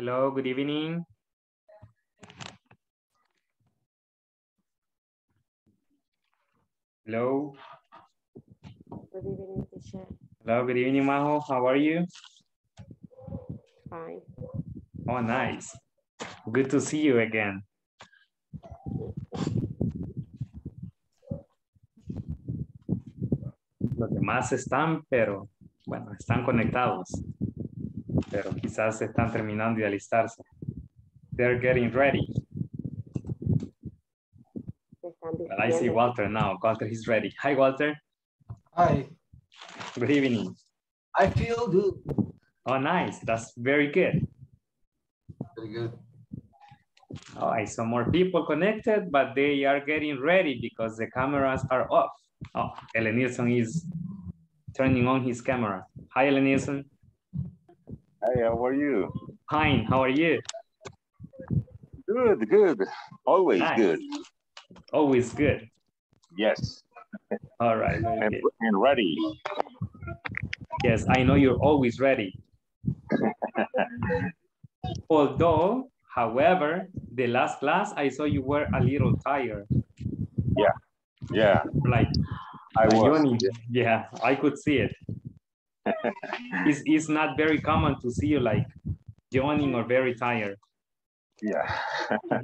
Hello, good evening. Hello. Good evening, teacher. Hello, good evening, Majo. How are you? Fine. Oh, nice. Good to see you again. Los demás están, pero bueno, están conectados. Pero quizás están terminando de alistarse. They're getting ready. Well, I see. Walter now. Walter is ready. Hi, Walter. Hi, Good evening. I feel good. Oh, nice. That's very good. Very good. Oh, I saw more people connected, but they are getting ready because the cameras are off. Oh, Ellen Nielsen is turning on his camera. Hi, Ellen Nielsen. Hey, how are you? Fine. How are you? Good, good. Always Nice. good. Always good. Yes, All right. and, and ready. Yes, I know you're always ready. Although, however, the last class I saw you were a little tired. Yeah, Yeah. Like, I was. yawning. yeah, I could see it. it's, it's not very common to see you like yawning or very tired. Yeah.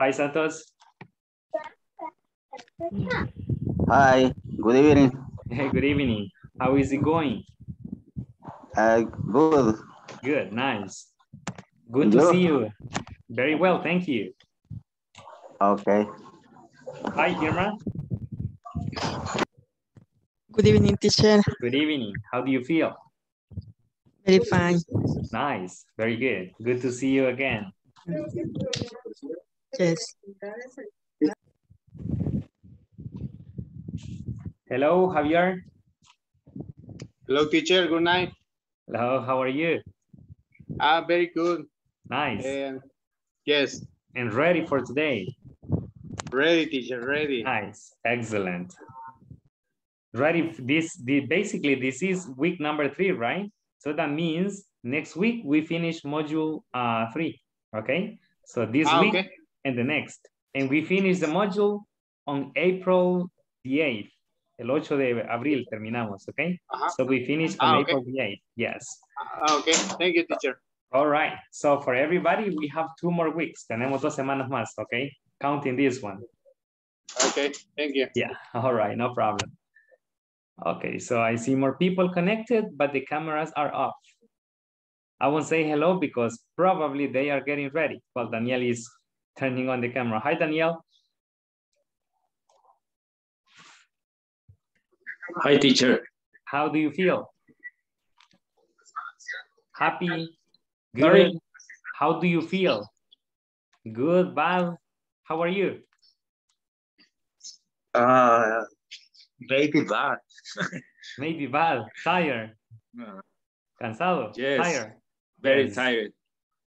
Hi, Santos. Hi, good evening. Hey, good evening. How is it going? Uh, good. Good, nice. Good to Hello. see you. Very well, thank you. Okay. Hi, Irma. Good evening, teacher. Good evening. How do you feel? Very fine. Nice, very good. Good to see you again. Yes. Hello, Javier. Hello, teacher. Good night. Hello, how are you? Ah, very good. Nice. And yes, And ready for today. ready, teacher, ready. Nice, excellent. Ready, f- this, the, basically, this is week number three, right? So that means next week we finish module uh, three, okay? So this Ah, week okay. and the next. And we finish the module on April the 8th. El 8 de abril terminamos, okay? Ajá. So we finish Ah, on okay. April the 8th, yes. Ah, okay. Thank you, teacher. All right, so for everybody, we have two more weeks. Tenemos dos semanas más, okay? Counting this one. Okay. Thank you. Yeah, all right, no problem. Okay, so I see more people connected, but the cameras are off. I won't say hello because probably they are getting ready while Danielle is turning on the camera. Hi, Danielle. Hi, teacher. How do you feel? Happy? Sorry? Good? How do you feel? Good, bad? How are you? Uh, maybe bad. Maybe bad, tired, Uh, cansado, Yes. tired. Very Yes. tired.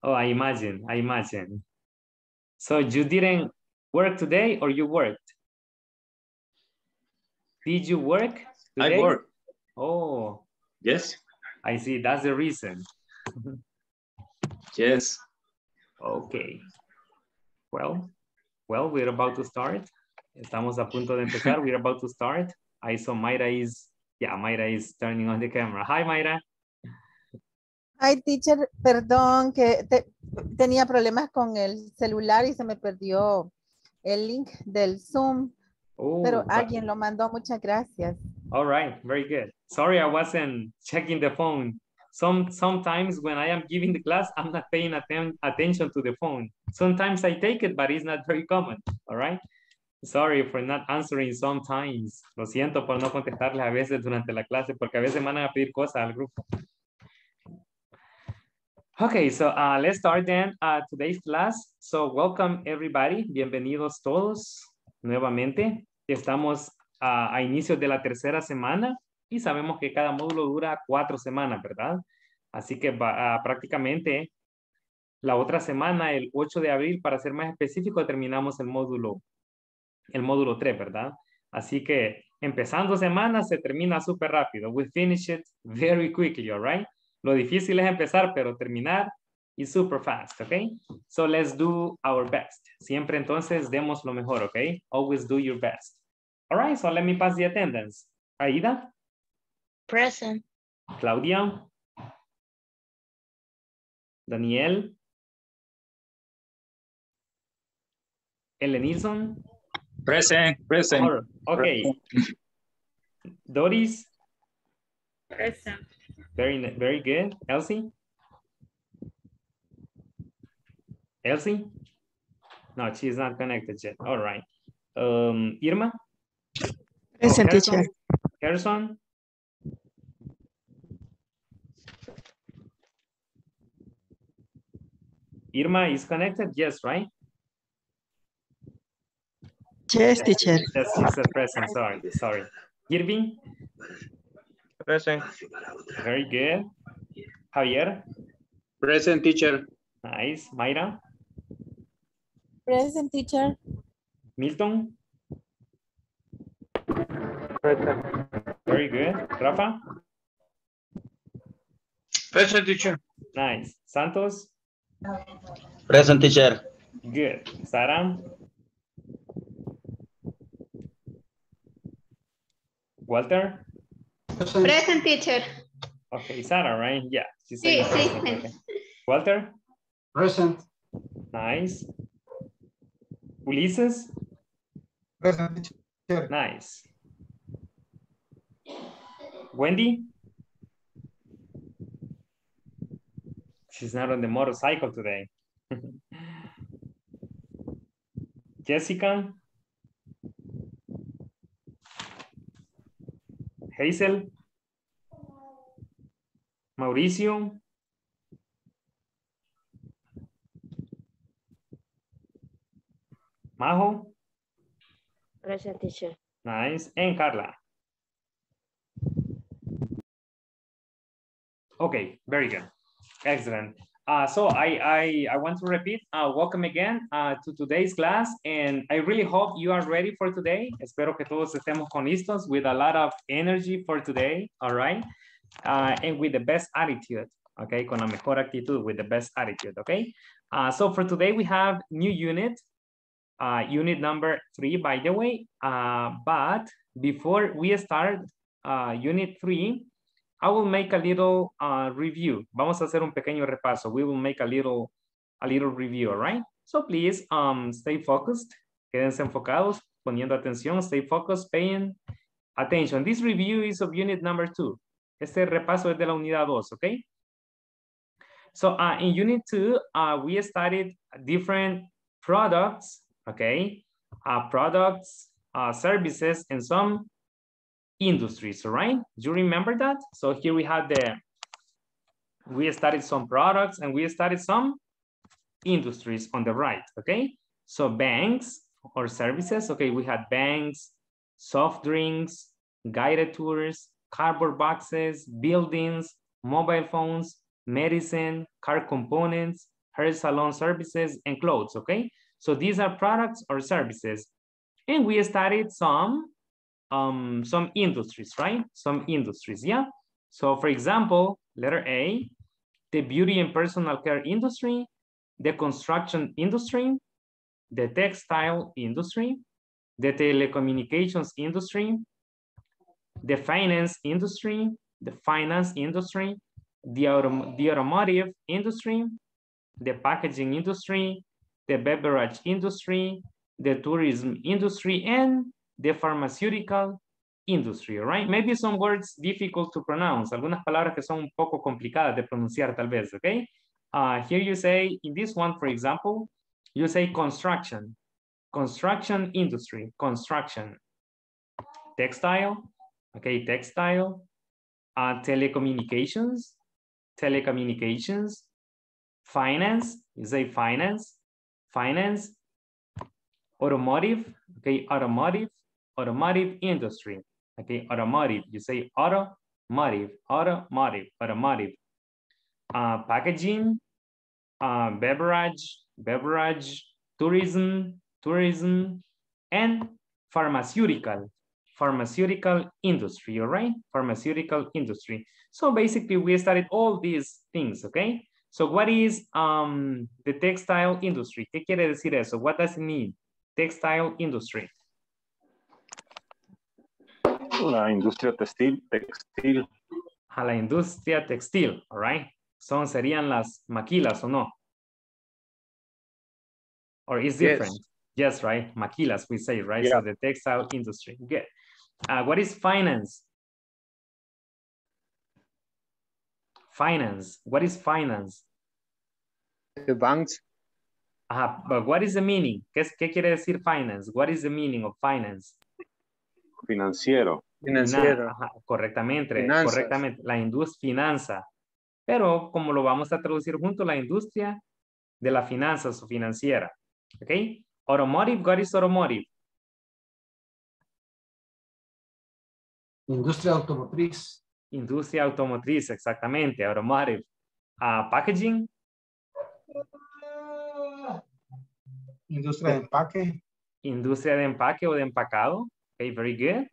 Oh, I imagine, I imagine. So you didn't work today or you worked? Did you work today? I today? work. Oh, Yes. I see, that's the reason. Yes. Okay. Well, well, we're about to start. Estamos a punto de empezar. We're about to start. I saw Mayra is, yeah, Mayra is turning on the camera. Hi, Mayra. Ay, teacher, perdón que te- tenía problemas con el celular y se me perdió el link del Zoom, Oh, pero alguien lo mandó, muchas gracias. All right, very good. Sorry, I wasn't checking the phone. Some sometimes when I am giving the class, I'm not paying atten attention to the phone. Sometimes I take it, but it's not very common. All right. Sorry for not answering sometimes. Lo siento por no contestarles a veces durante la clase, porque a veces van a pedir cosas al grupo. Okay, so uh, let's start then uh, today's class. So welcome everybody. Bienvenidos todos nuevamente. Estamos a, a inicios de la tercera semana y sabemos que cada módulo dura cuatro semanas, ¿verdad? Así que prácticamente la otra semana, el 8 de abril, para ser más específico, terminamos el módulo, el módulo 3, ¿verdad? Así que empezando semana se termina súper rápido. We finish it very quickly, all right? Lo difícil es empezar, pero terminar is super fast, okay? So let's do our best. Siempre entonces demos lo mejor, okay? Always do your best. All right, so let me pass the attendance. Aida, Present. Claudia, Daniel, Elenilson, Present, present. Or- okay. Doris, Present. very, very good. Elsie? Elsie? No, she's not connected yet. All right. Um, Irma? Present, Harrison? teacher. Harrison? Irma is connected? Yes, right? Yes, teacher. Yes, she said present. Sorry, sorry. Irving? Present. Very good. Javier? Present teacher. Nice. Mayra? Present teacher. Milton? Present. Very good. Rafa? Present teacher. Nice. Santos? Present teacher. Good. Sarah? Walter? Present. Present teacher. Okay, Sarah, right? Yeah. she said Sí, sí. okay. Walter? Present. Nice. Ulises? Present teacher. Nice. Wendy? She's not on the motorcycle today. Jessica? Hazel? Mauricio? Majo? Present teacher. Nice. And Carla. Okay, very good. Excellent. Uh, so I, I, I want to repeat, uh, welcome again uh, to today's class. And I really hope you are ready for today. Espero que todos estemos con listos with a lot of energy for today, all right? Uh, and with the best attitude, okay? Con la mejor actitud, with the best attitude, okay? Uh, so for today, we have new unit, uh, unit number three, by the way. But before we start unit three, I will make a little uh, review. Vamos a hacer un pequeño repaso. We will make a little, a little review, all right? So please um, stay focused. Quédense enfocados, poniendo atención. Stay focused, paying attention. This review is of unit number two. Este repaso es de la unidad dos, okay? So uh, in unit two, uh, we studied different products, okay? Uh, products, uh, services, and some industries, right? Do you remember that? So here we have the, we studied some products and we studied some industries on the right, okay? So banks or services, okay, we had banks, soft drinks, guided tours, cardboard boxes, buildings, mobile phones, medicine, car components, hair salon services, and clothes, okay? So these are products or services. And we studied some, um, some industries, right? Some industries, yeah? So for example, letter A, the beauty and personal care industry, the construction industry, the textile industry, the telecommunications industry, the finance industry, the finance industry, the, autom the automotive industry, the packaging industry, the beverage industry, the tourism industry, and the pharmaceutical industry, right? Maybe some words difficult to pronounce, algunas palabras que son un poco complicadas de pronunciar tal vez, okay? Uh, here you say, in this one, for example, you say construction, construction industry, construction, textile, okay, textile, uh, telecommunications, telecommunications, finance, you say finance, finance, automotive, okay, automotive, automotive industry, okay, automotive, you say automotive, automotive, automotive, uh, packaging, uh, beverage, beverage, tourism, tourism, and pharmaceutical, pharmaceutical industry, all right? Pharmaceutical industry. So basically we studied all these things, okay? So what is um, the textile industry? ¿Qué quiere decir eso? What does it mean? Textile industry. La industria textil, textil. A la industria textil, all right? Son, serían las maquilas o no? Or is Yes. different? Yes, right? Maquilas, we say, right? Yeah. So the textile industry. Good. Uh, what is finance? Finance. What is finance? The banks. Ajá, but what is the meaning? ¿Qué, es- qué quiere decir finance? What is the meaning of finance? Financiero. Financiero. Fina- ajá, correctamente, Finanzas. correctamente. La industria, finanza. Pero como lo vamos a traducir junto, la industria de la finanzas o financiera. ¿Ok? Automotive, what is automotive? Industria automotriz. Industria automotriz, exactamente. Automotive. Ah, packaging, Industria de empaque. industria de empaque o de empacado. Ok, very good.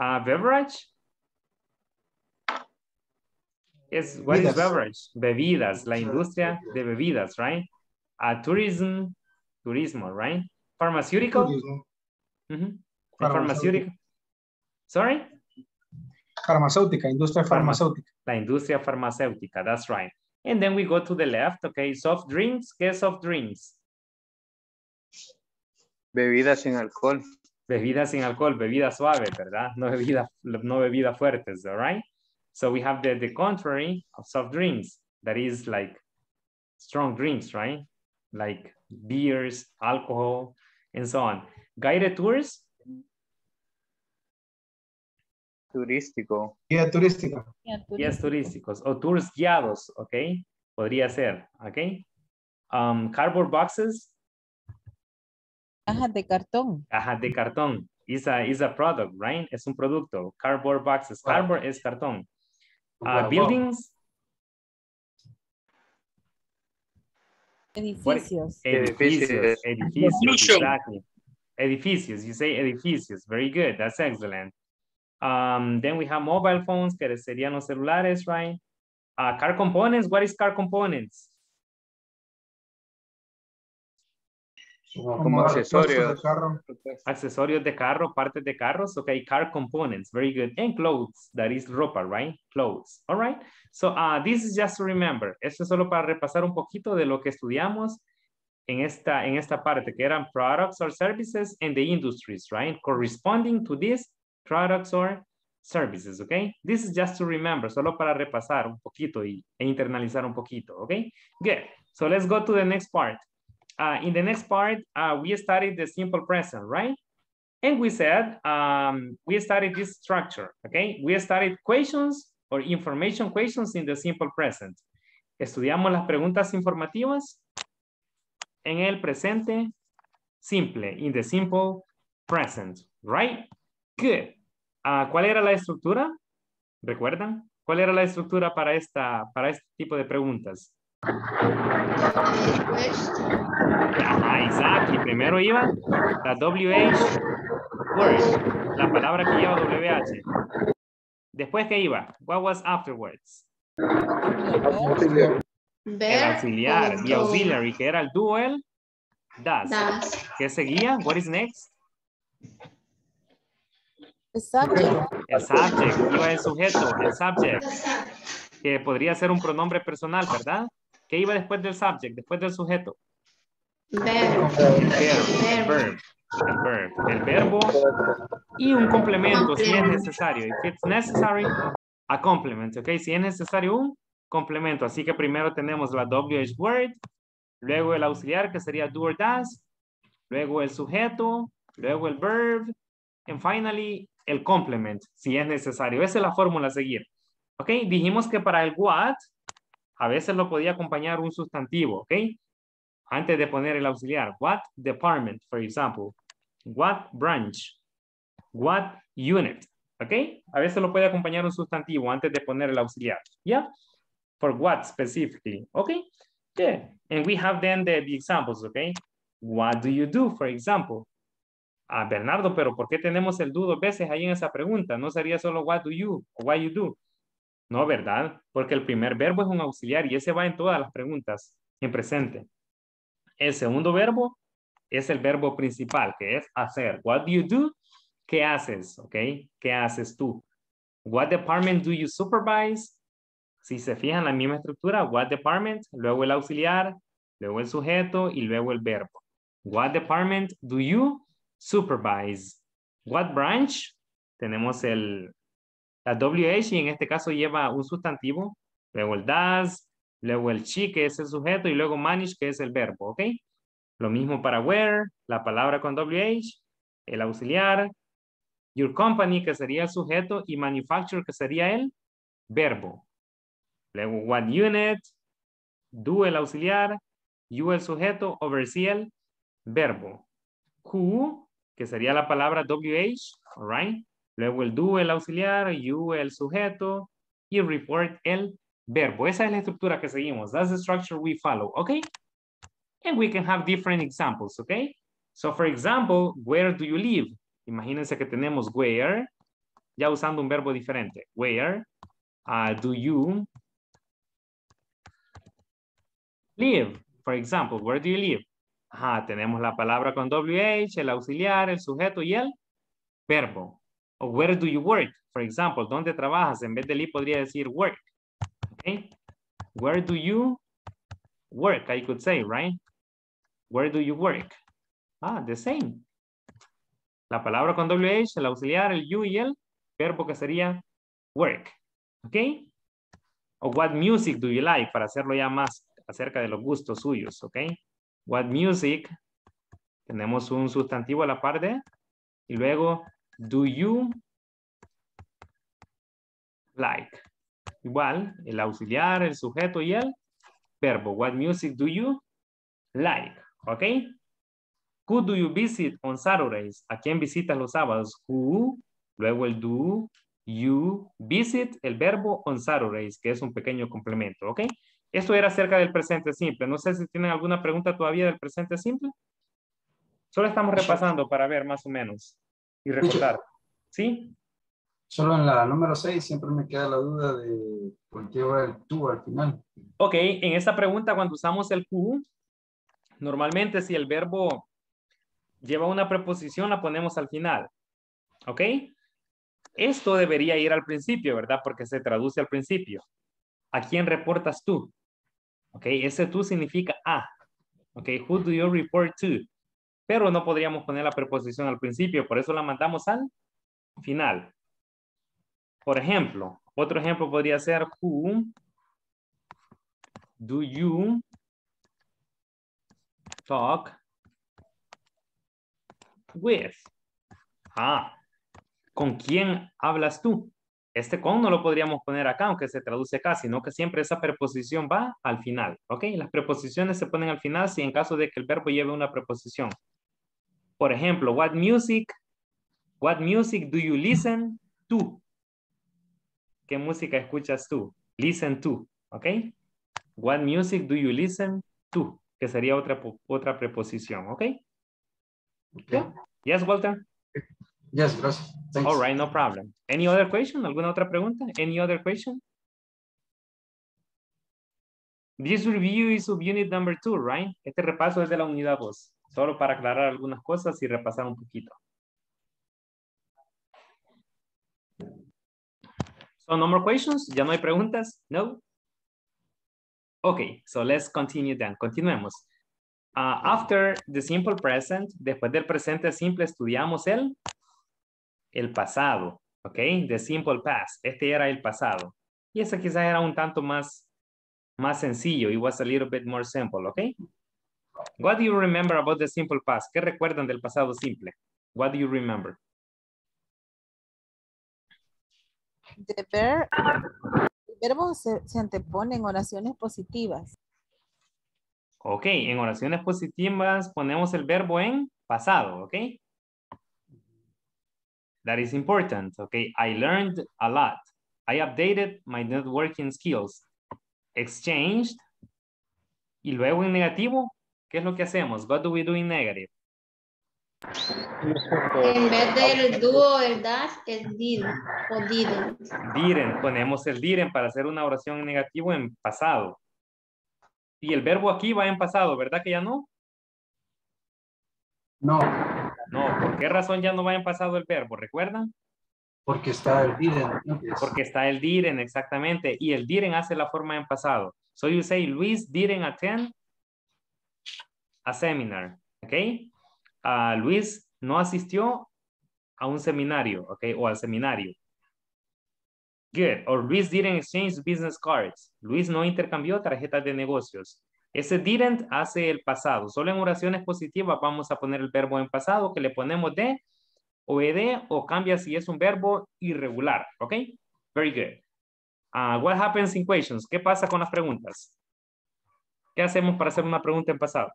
Beverage. Is, what is beverage? Bebidas, la industria de bebidas, right? Tourism, turismo, right? Pharmaceutical. Pharmaceutical. Sorry? Farmacéutica, industria Farma- farmacéutica. La industria farmacéutica, that's right. And then we go to the left, okay, soft drinks, ¿qué es soft drinks? Bebidas sin alcohol. Bebidas sin alcohol, bebidas suaves, ¿verdad? No bebidas, no bebidas fuertes, all right? So we have the, the contrary of soft drinks, that is like strong drinks, right? Like beers, alcohol, and so on. Guided tours, Turístico. Guía turística. guías turísticos o tours guiados, ¿ok? Podría ser, ¿ok? Um, cardboard boxes, Cajas de cartón. cajas de cartón. Is a, is a product, right? Es un producto. Cardboard boxes. Cardboard es cartón. Uh, buildings, Edificios. edificios, Edificios. exactly. Edificios, you say edificios. Very good, that's excellent. Um, then we have mobile phones, que serían los celulares, right? Uh, car components, what is car components? Como accesorios. repuestos de carro. accesorios de carro, partes de carros, okay, car components, very good, and clothes, that is ropa, right? Clothes, all right? So uh, this is just to remember, esto es solo para repasar un poquito de lo que estudiamos en esta, en esta parte, que eran products or services and the industries, right? Corresponding to these products or services, okay? This is just to remember, solo para repasar un poquito y, e internalizar un poquito, okay? Good, so let's go to the next part. Uh, in the next part, uh, we studied the simple present, right? And we said, um, we studied this structure, okay? We studied questions or information questions in the simple present. Estudiamos las preguntas informativas en el presente simple, in the simple present, right? Good. Ah, ¿Cuál era la estructura? ¿Recuerdan? ¿Cuál era la estructura para, esta, para este tipo de preguntas? Ajá, exactly. Primero iba la WH word, la palabra que lleva WH. Después que iba, what was afterwards? El auxiliar, the auxiliary, que era el do, el does. ¿Qué seguía? What is next? The subject. El subject, iba el sujeto, el subject, que podría ser un pronombre personal, ¿verdad? ¿Qué iba después del subject, después del sujeto? El verbo, el verb, el verb, el verbo y un complemento si es necesario. If it's necessary, a complement, ¿ok? Si es necesario un complemento. Así que primero tenemos la WH word, luego el auxiliar que sería do or does, luego el sujeto, luego el verb, and finally el complement, si es necesario. Esa es la fórmula a seguir. ¿Ok? Dijimos que para el what, a veces lo podía acompañar un sustantivo, ¿ok? Antes de poner el auxiliar. What department, for example. What branch. What unit. ¿Ok? A veces lo puede acompañar un sustantivo antes de poner el auxiliar. ¿Ya? For what specifically. ¿Ok? Good. And we have then the, examples, ¿ok? What do you do, for example? a Bernardo, pero ¿por qué tenemos el do dos veces ahí en esa pregunta? ¿No sería solo what do you o what you do? No, ¿verdad? Porque el primer verbo es un auxiliar y ese va en todas las preguntas en presente. El segundo verbo es el verbo principal, que es hacer. What do you do? ¿Qué haces? ¿Ok? ¿Qué haces tú? What department do you supervise? Si se fijan la misma estructura, what department, luego el auxiliar, luego el sujeto y luego el verbo. What department do you supervise? What branch? Tenemos el la WH en este caso lleva un sustantivo, luego el does, luego el she que es el sujeto y luego manage que es el verbo, ¿ok? Lo mismo para where, la palabra con WH, el auxiliar, your company que sería el sujeto y manufacture que sería el verbo. Luego what unit, do el auxiliar, you el sujeto, oversee el verbo. Who, que sería la palabra WH, alright. Luego el do el auxiliar, you el sujeto y report el verbo. Esa es la estructura que seguimos. That's the structure we follow, okay? And we can have different examples, okay? So for example, where do you live? Imagínense que tenemos where, ya usando un verbo diferente. Where uh, do you live? For example, where do you live? Ajá, tenemos la palabra con WH, el auxiliar, el sujeto y el verbo. O where do you work? For example, ¿dónde trabajas? En vez de live podría decir work. Okay. Where do you work? I could say, right? Where do you work? Ah, the same. La palabra con WH, el auxiliar, el you y el verbo que sería work. ¿Ok? O what music do you like? Para hacerlo ya más acerca de los gustos suyos. ¿Ok? What music? Tenemos un sustantivo a la par de. Y luego, do you like? Igual, el auxiliar, el sujeto y el verbo. What music do you like? ¿Ok? Who do you visit on Saturdays? ¿A quién visitas los sábados? Who, luego el do, you visit, el verbo on Saturdays, que es un pequeño complemento, ¿ok? Esto era acerca del presente simple. No sé si tienen alguna pregunta todavía del presente simple. Solo estamos repasando para ver más o menos y recordar. ¿Sí? Solo en la número 6 siempre me queda la duda de por qué va el tú al final. Ok, en esta pregunta cuando usamos el who, normalmente si el verbo lleva una preposición la ponemos al final. ¿Ok? Esto debería ir al principio, ¿verdad? Porque se traduce al principio. ¿A quién reportas tú? ¿Ok? Ese tú significa a. ¿Ok? Who do you report to? Pero no podríamos poner la preposición al principio, por eso la mandamos al final. Por ejemplo, otro ejemplo podría ser who do you talk with? Ah, ¿con quién hablas tú? Este con no lo podríamos poner acá, aunque se traduce acá, sino que siempre esa preposición va al final, ¿ok? Las preposiciones se ponen al final si en caso de que el verbo lleve una preposición. Por ejemplo, what music, what music do you listen to? ¿Qué música escuchas tú? Listen to, ¿ok? What music do you listen to? Que sería otra, otra preposición, ¿ok? Okay. Yes, Walter? Yes, gracias. Thanks. All right, no problem. Any other question? ¿Alguna otra pregunta? Any other question? This review is of unit number two, right? Este repaso es de la unidad 2. Solo para aclarar algunas cosas y repasar un poquito. So no more questions? ¿Ya no hay preguntas? No? Okay, so let's continue then. Continuemos. Uh, after the simple present, después del presente simple estudiamos el, el pasado, ¿ok? The simple past. Este era el pasado. Y ese quizás era un tanto más, más sencillo. It was a little bit more simple, ¿ok? What do you remember about the simple past? ¿Qué recuerdan del pasado simple? What do you remember? The verb, el verbo se, se antepone en oraciones positivas. Ok, en oraciones positivas ponemos el verbo en pasado, ok? That is important, okay? I learned a lot. I updated my networking skills. Exchanged. Y luego en negativo, ¿qué es lo que hacemos? What do we do in negative? En vez del do o el das, es did o didn't. Didn't. Ponemos el didn't para hacer una oración en negativo en pasado. Y el verbo aquí va en pasado, ¿verdad que ya no? No, No, ¿por qué razón ya no va en pasado el verbo? ¿Recuerdan? porque está el didn't. Porque está el didn't, exactamente. Y el didn't hace la forma en pasado. So you say, Luis didn't attend a seminar. ¿Ok? Ah, Luis no asistió a un seminario. ¿Ok? O al seminario. Good. Or Luis didn't exchange business cards. Luis no intercambió tarjetas de negocios. Ese didn't hace el pasado. Solo en oraciones positivas vamos a poner el verbo en pasado que le ponemos de o ed o cambia si es un verbo irregular. ¿Ok? Very good. Ah, what happens in questions? ¿Qué pasa con las preguntas? ¿Qué hacemos para hacer una pregunta en pasado?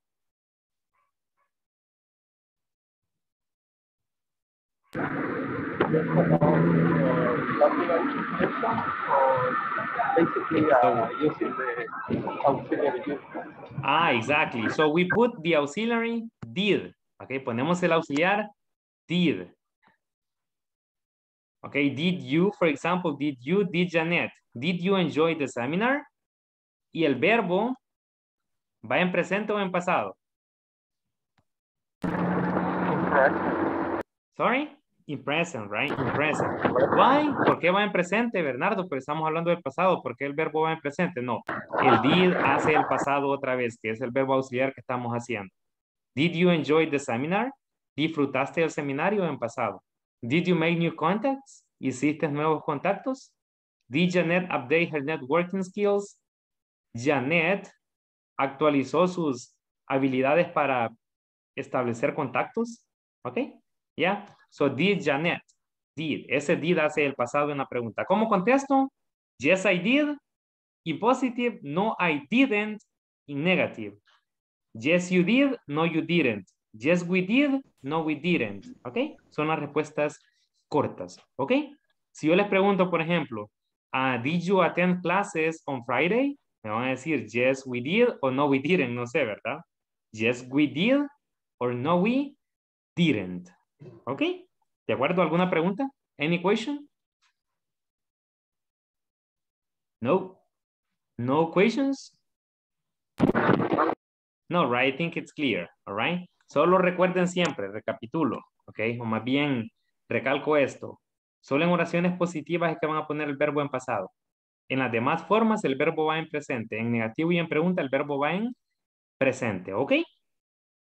Basically, uh, using the auxiliary use. Ah, exactly. So we put the auxiliary did. Ok, ponemos el auxiliar did. Okay, did you, for example, did you, did Janet, did you enjoy the seminar? Y el verbo va en presente o en pasado. Sorry? In present, right? In present. Why? ¿Por qué va en presente, Bernardo? Pero estamos hablando del pasado. ¿Por qué el verbo va en presente? No. El did hace el pasado otra vez, que es el verbo auxiliar que estamos haciendo. Did you enjoy the seminar? ¿Disfrutaste del seminario en pasado? Did you make new contacts? ¿Hiciste nuevos contactos? Did Janet update her networking skills? Janet actualizó sus habilidades para establecer contactos. ¿Ok? ¿Ya? So, did Janet? Did. Ese did hace el pasado en la pregunta. ¿Cómo contesto? Yes, I did. In positive, no, I didn't. In negative. Yes, you did. No, you didn't. Yes, we did. No, we didn't. ¿Ok? Son las respuestas cortas. ¿Ok? Si yo les pregunto, por ejemplo, ah, did you attend classes on Friday? Me van a decir, yes, we did o no, we didn't. No sé, ¿verdad? Yes, we did or no, we didn't. ¿Ok? ¿De acuerdo? ¿Alguna pregunta? Any question? No. No questions? No, right? I think it's clear. All right? Solo recuerden siempre, recapitulo. ¿Ok? O más bien, recalco esto. Solo en oraciones positivas es que van a poner el verbo en pasado. En las demás formas, el verbo va en presente. En negativo y en pregunta, el verbo va en presente. ¿Ok?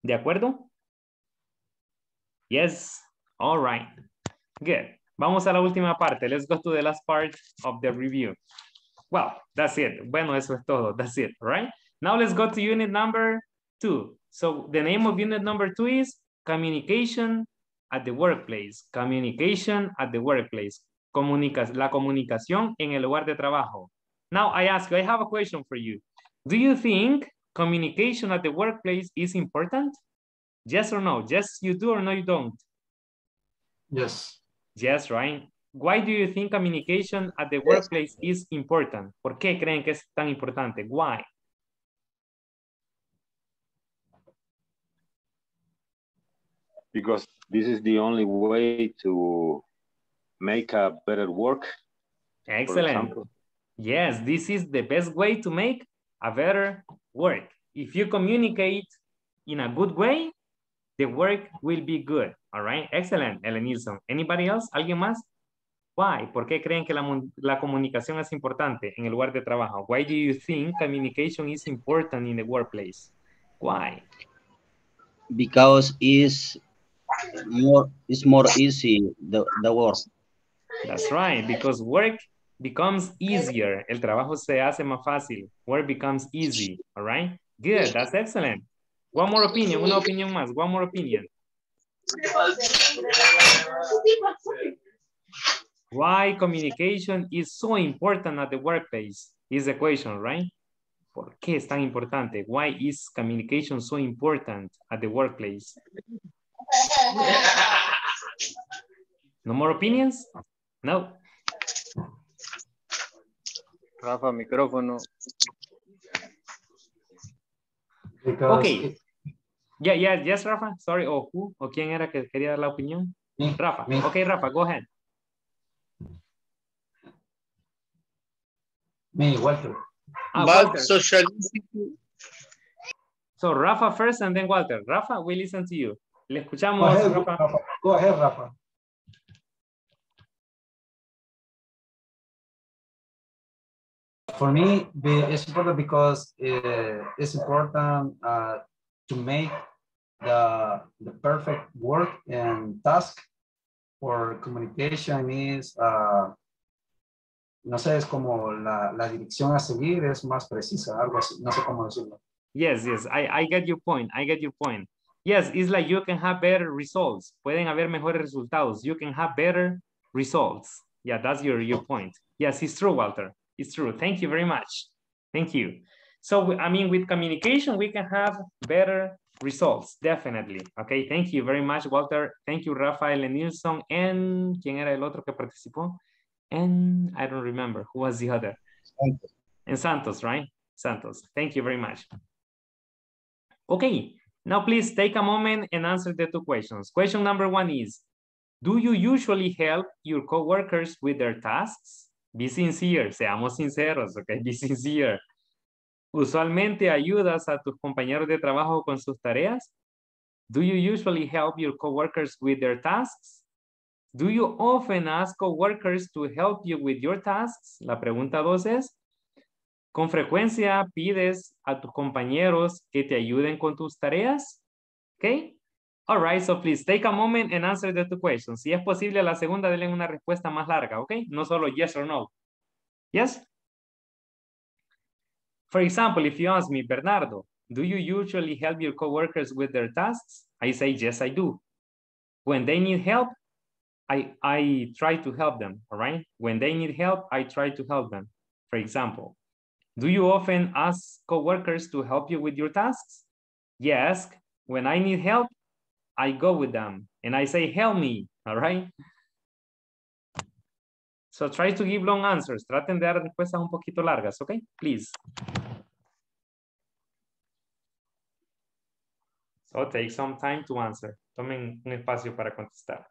¿De acuerdo? Yes. All right. Good. Vamos a la última parte. Let's go to the last part of the review. Well, that's it. Bueno, eso es todo. That's it, right? Now let's go to unit number two. So the name of unit number two is communication at the workplace. Communication at the workplace. Comunica la comunicación en el lugar de trabajo. Now I ask you, I have a question for you. Do you think communication at the workplace is important? Yes or no? Yes, you do or no, you don't? Yes. Yes, right? Why do you think communication at the workplace is important? ¿Por qué creen que es tan importante? Why? Because this is the only way to make a better work. Excellent. Yes, this is the best way to make a better work. If you communicate in a good way, the work will be good. All right. Excellent, Ellen Nilsson. Anybody else? ¿Alguien más? Why? ¿Por qué creen que la, mun- la comunicación es importante en el lugar de trabajo? Why do you think communication is important in the workplace? Why? because it's more it's more easy the, the work. That's right, because work becomes easier. El trabajo se hace más fácil. Work becomes easy, all right? Good, that's excellent. One more opinion, una opinión más, one more opinion. Why communication is so important at the workplace is the question, right? ¿Por qué es tan importante? Why is communication so important at the workplace? No more opinions? No. Rafa, micrófono. Because Okay. Yeah, yeah, yes, Rafa. Sorry, o who, o quién era que quería dar la opinión. Me, Rafa. me. Okay, Rafa, go ahead. Me, Walter. Ah, Walter. socialism. So Rafa first and then Walter. Rafa, we listen to you. Le Go escuchamos, ahead, Rafa. Rafa. Go ahead, Rafa. For me, it's important because uh, it's important uh, to make the, the perfect work and task for communication is, uh, no sé, es como la, la dirección a seguir es más precisa, algo así, no sé cómo decirlo. Yes, yes, I, I get your point. I get your point. Yes, it's like you can have better results. Pueden haber mejores resultados. You can have better results. Yeah, that's your, your point. Yes, it's true, Walter. It's true. Thank you very much. Thank you. So, I mean, with communication, we can have better results, definitely. Okay, thank you very much, Walter. Thank you, Rafael Nilsson. And, ¿quién era el otro que participó? And I don't remember. Who was the other? And Santos, right? Santos. Thank you very much. Okay, now please take a moment and answer the two questions. Question number one is, do you usually help your coworkers with their tasks? Be sincere, seamos sinceros, okay? Be sincere. ¿Usualmente ayudas a tus compañeros de trabajo con sus tareas? Do you usually help your coworkers with their tasks? Do you often ask coworkers to help you with your tasks? La pregunta dos es, ¿Con frecuencia pides a tus compañeros que te ayuden con tus tareas? Okay. All right, so please take a moment and answer the two questions. Si es posible, la segunda, denle una respuesta más larga, okay? No solo yes or no. Yes? For example, if you ask me, Bernardo, do you usually help your coworkers with their tasks? I say, yes, I do. When they need help, I, I try to help them, all right? When they need help, I try to help them. For example, do you often ask coworkers to help you with your tasks? Yes. When I need help, I go with them and I say, help me, all right? So try to give long answers. Traten de dar respuestas un poquito largas, okay? Please. So take some time to answer. Tomen un espacio para contestar.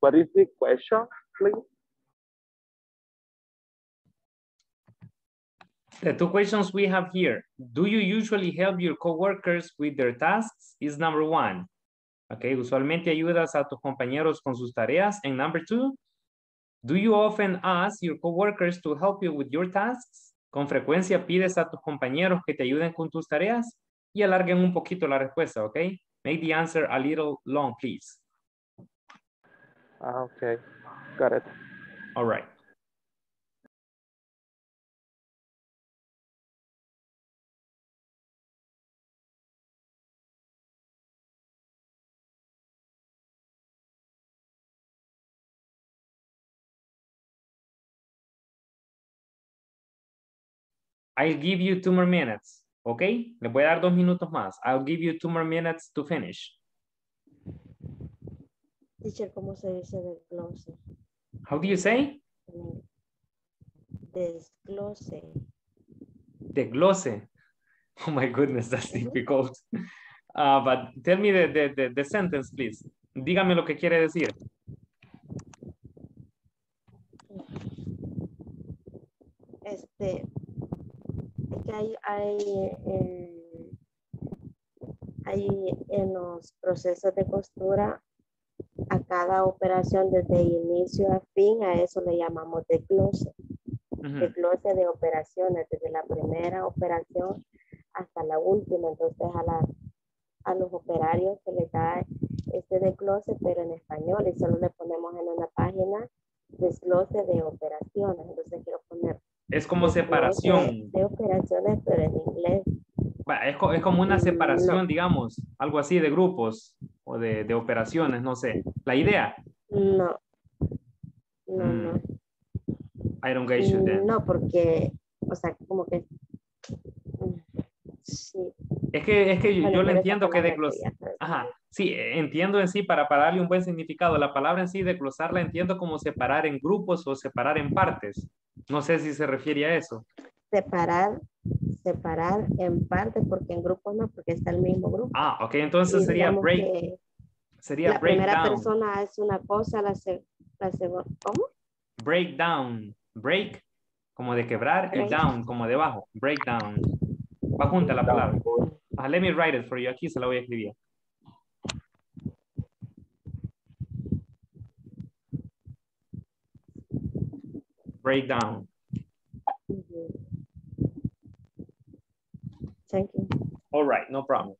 What is the question, please? The two questions we have here. Do you usually help your coworkers with their tasks? Is number one. Okay, usualmente ayudas a tus compañeros con sus tareas. And number two, do you often ask your coworkers to help you with your tasks? Con frecuencia pides a tus compañeros que te ayuden con tus tareas y alarguen un poquito la respuesta, ¿ok? Make the answer a little long, please. Ah, okay, got it. All right. I'll give you two more minutes, ¿ok? Le voy a dar dos minutos más. I'll give you two more minutes to finish. Teacher, ¿cómo se dice desglose? How do you say? Desglose. Desglose. Oh my goodness, that's difficult. Uh, but tell me the, the, the, the sentence, please. Dígame lo que quiere decir. Este, es que hay, hay, en, hay en los procesos de costura, a cada operación desde inicio a fin, a eso le llamamos desglose. Ujú. Desglose de operaciones, desde la primera operación hasta la última. Entonces a, la, a los operarios se les da este desglose, pero en español, y solo le ponemos en una página desglose de operaciones. Entonces quiero poner Es como separación. de operaciones, pero en inglés. Es, co- es como una Mm, separación, no. digamos, algo así de grupos o de, de operaciones, no sé. La idea. No. No, Mm, no. I don't get you then. No, porque, o sea, como que. mm, Sí. Es que, es que yo, yo le entiendo que sabes. Ajá, sí, eh, entiendo en sí para, para darle un buen significado. La palabra en sí, desglosarla, entiendo como separar en grupos o separar en partes. No sé si se refiere a eso. Separar, separar en partes, porque en grupos no, porque está el mismo grupo. Ah, ok, entonces Y sería break, que sería La primera persona es una cosa, la, se- la segunda, ¿cómo? Breakdown. Break, como de quebrar, Break. down, como debajo. Breakdown. Va junta la palabra. Ah, let me write it for you. Aquí se la voy a escribir. Breakdown. Thank you. All right, no problem.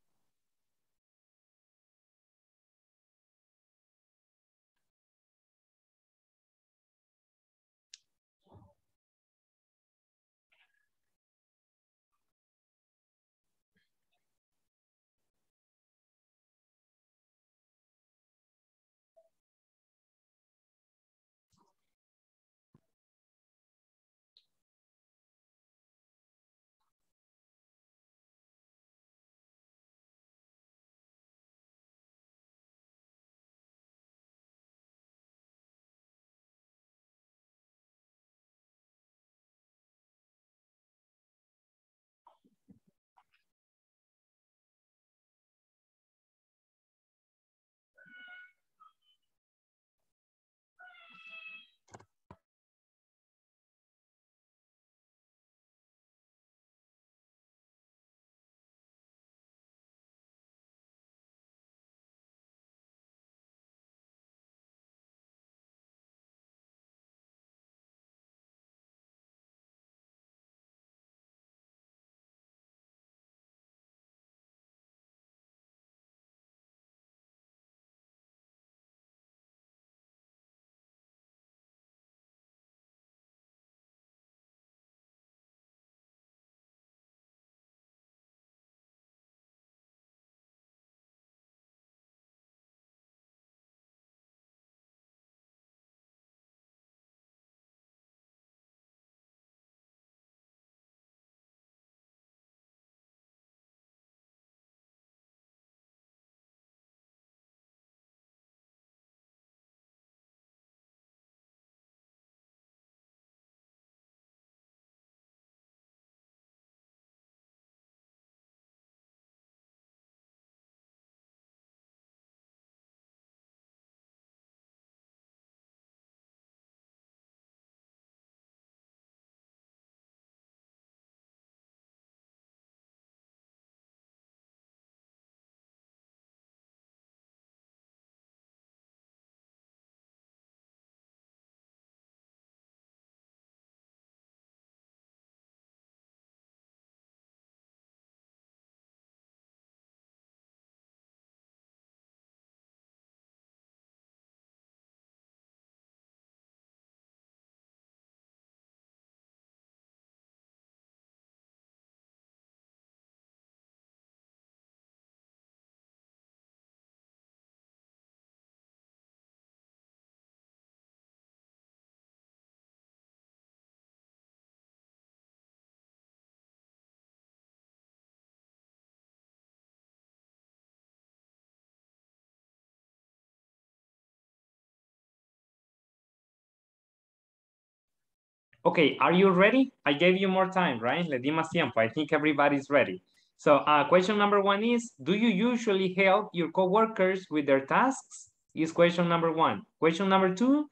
Okay, are you ready? I gave you more time, right? Le di más tiempo. I think everybody's ready. So uh, question number one is, do you usually help your coworkers with their tasks? Is question number one. Question number two,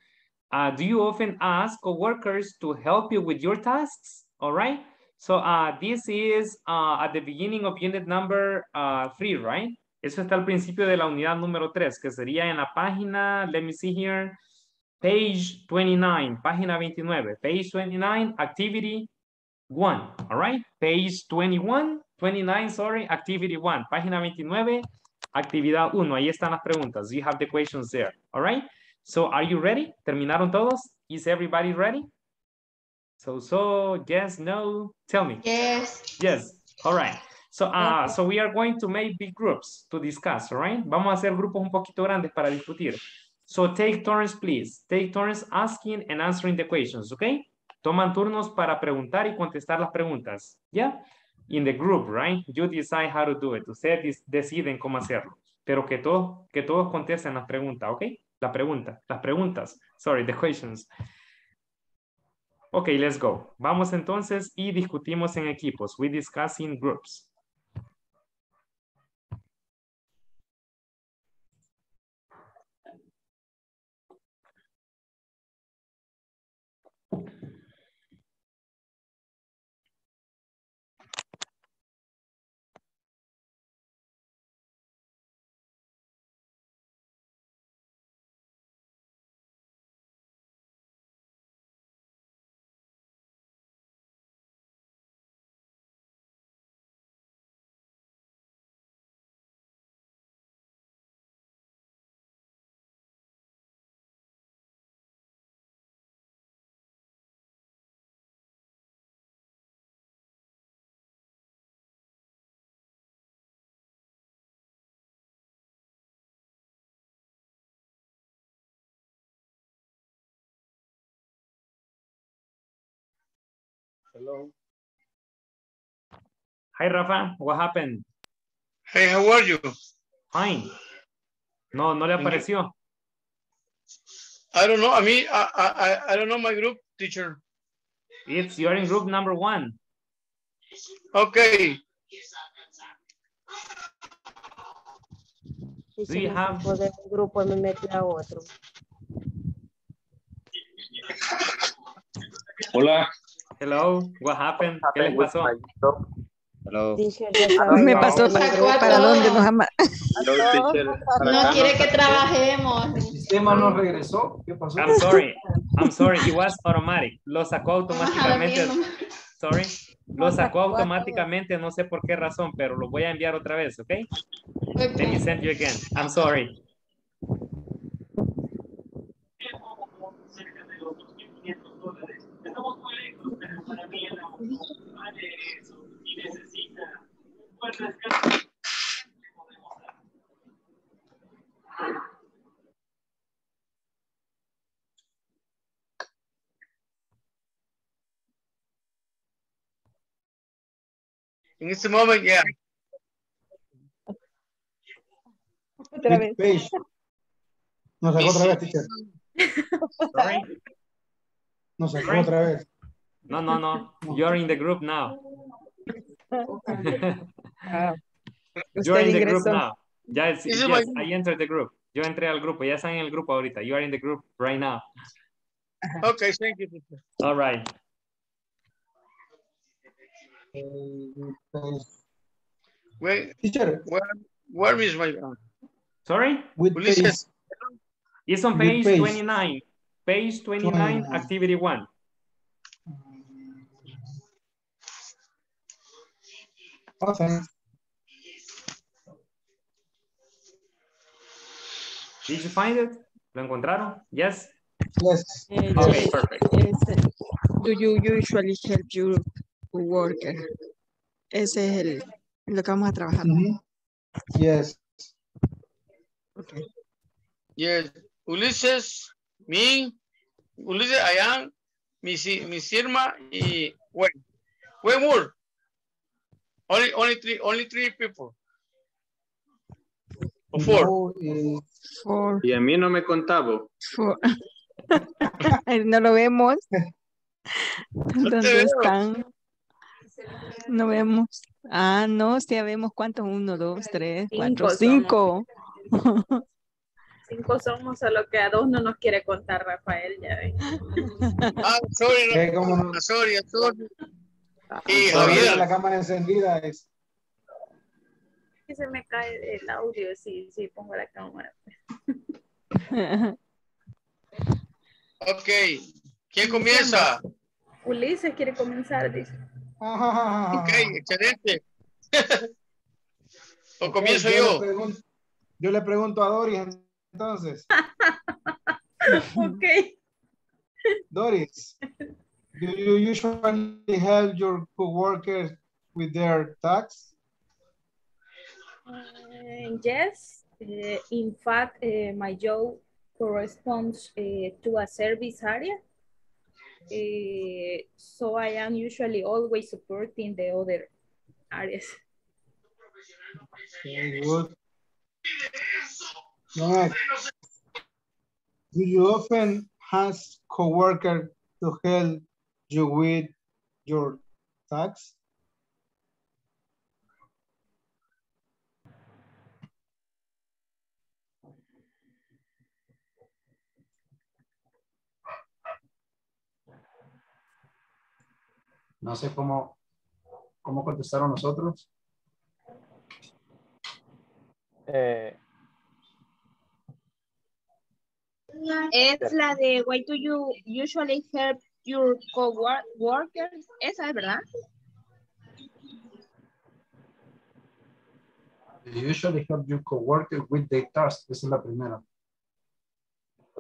uh, do you often ask coworkers to help you with your tasks? All right. So uh, this is uh, at the beginning of unit number uh, three, right? Eso está al principio de la unidad número tres, que sería en la página, let me see here, page 29, página 29, page 29, activity one, all right? Page 21, 29, sorry, activity one, página 29, actividad uno, ahí están las preguntas. You have the questions there, all right? So are you ready? ¿Terminaron todos? Is everybody ready? So, so, yes, no, tell me. Yes. Yes, all right. So, uh, so we are going to make big groups to discuss, all right? Vamos a hacer grupos un poquito grandes para discutir. So take turns, please. Take turns asking and answering the questions, okay? Toman turnos para preguntar y contestar las preguntas, ¿ya? In the group, right? You decide how to do it. Ustedes deciden cómo hacerlo. Pero que todos, que todos contesten las preguntas, ¿ok? La pregunta, las preguntas. Sorry, the questions. Ok, let's go. Vamos entonces y discutimos en equipos. We discuss in groups. Hello. Hi, Rafa. What happened? Hey, how are you? Fine. No, no le Thank apareció. I don't know. I mean, I, I, I- I don't know my group, teacher. It's you're in group number one. Okay. Y Do you have- sacó de un grupo y me metió a otro. Hola. Hello. What happened? ¿Qué les pasó? Hello. Estaba Me pasó para todos. dónde nos ama. No quiere que trabajemos. ¿El sistema no regresó? ¿Qué pasó? I'm sorry. I'm sorry. It was automatic. Lo sacó lo automáticamente. Sorry. Lo sacó automáticamente. No sé por qué razón, pero lo voy a enviar otra vez, ¿ok? Let me send you again. I'm sorry. In este moment, yeah. Otra vez. Page. Nos sacó otra vez, teacher. Sorry. Nos sacó otra vez. No, no, no. You're in the group now. Ah, You're in the group now. Ya, es- Ese yes, va- I entered the group. Yo entré al grupo. Ya están en el grupo ahorita. You are in the group right now. Okay, thank you. All right. Wait, Teacher, where, where is my, Sorry? with Ulises. page, It's on page page. 29. Page 29, 29. activity one. oh, thanks. Did you find it? ¿Lo encontraron? Yes? Yes. Eh, Okay, perfect. es, do you usually help your worker? Ese es el, lo que vamos a trabajar. Yes. Okay. Yes, Ulises, me, Ulises, mi, si- mi Sirma y Wayne. Wayne Moore. Only, only three, only three people. O four. No, eh, For, Y a mí no me contaba. for. no lo vemos. ¿Dónde veo. están? No vemos. Ah, no, sí ya vemos cuántos. Uno, dos, tres, cuatro, Cinco cinco. Cinco somos, solo que a dos no nos quiere contar Rafael, ya ven. Ah, sorry, ¿Qué? ¿Cómo no? sorry, sorry. Y Javier, la cámara encendida es. Que se me cae el audio si, si pongo la cámara. ok. ¿Quién comienza? Ulises quiere comenzar, dice. Ok, excelente. o comienzo yo. pregunto- yo le pregunto a Doris entonces. ok. Doris, do you usually help your coworkers with their tax? Uh, yes, uh, in fact, uh, my job corresponds uh, to a service area. Uh, so I am usually always supporting the other areas. Very good. Do you often ask coworker to help you with your tax? No sé cómo, cómo contestaron nosotros. Eh, Es la de why do you usually help your coworkers? Esa es verdad. You usually help your coworker with their task? Esa es la primera.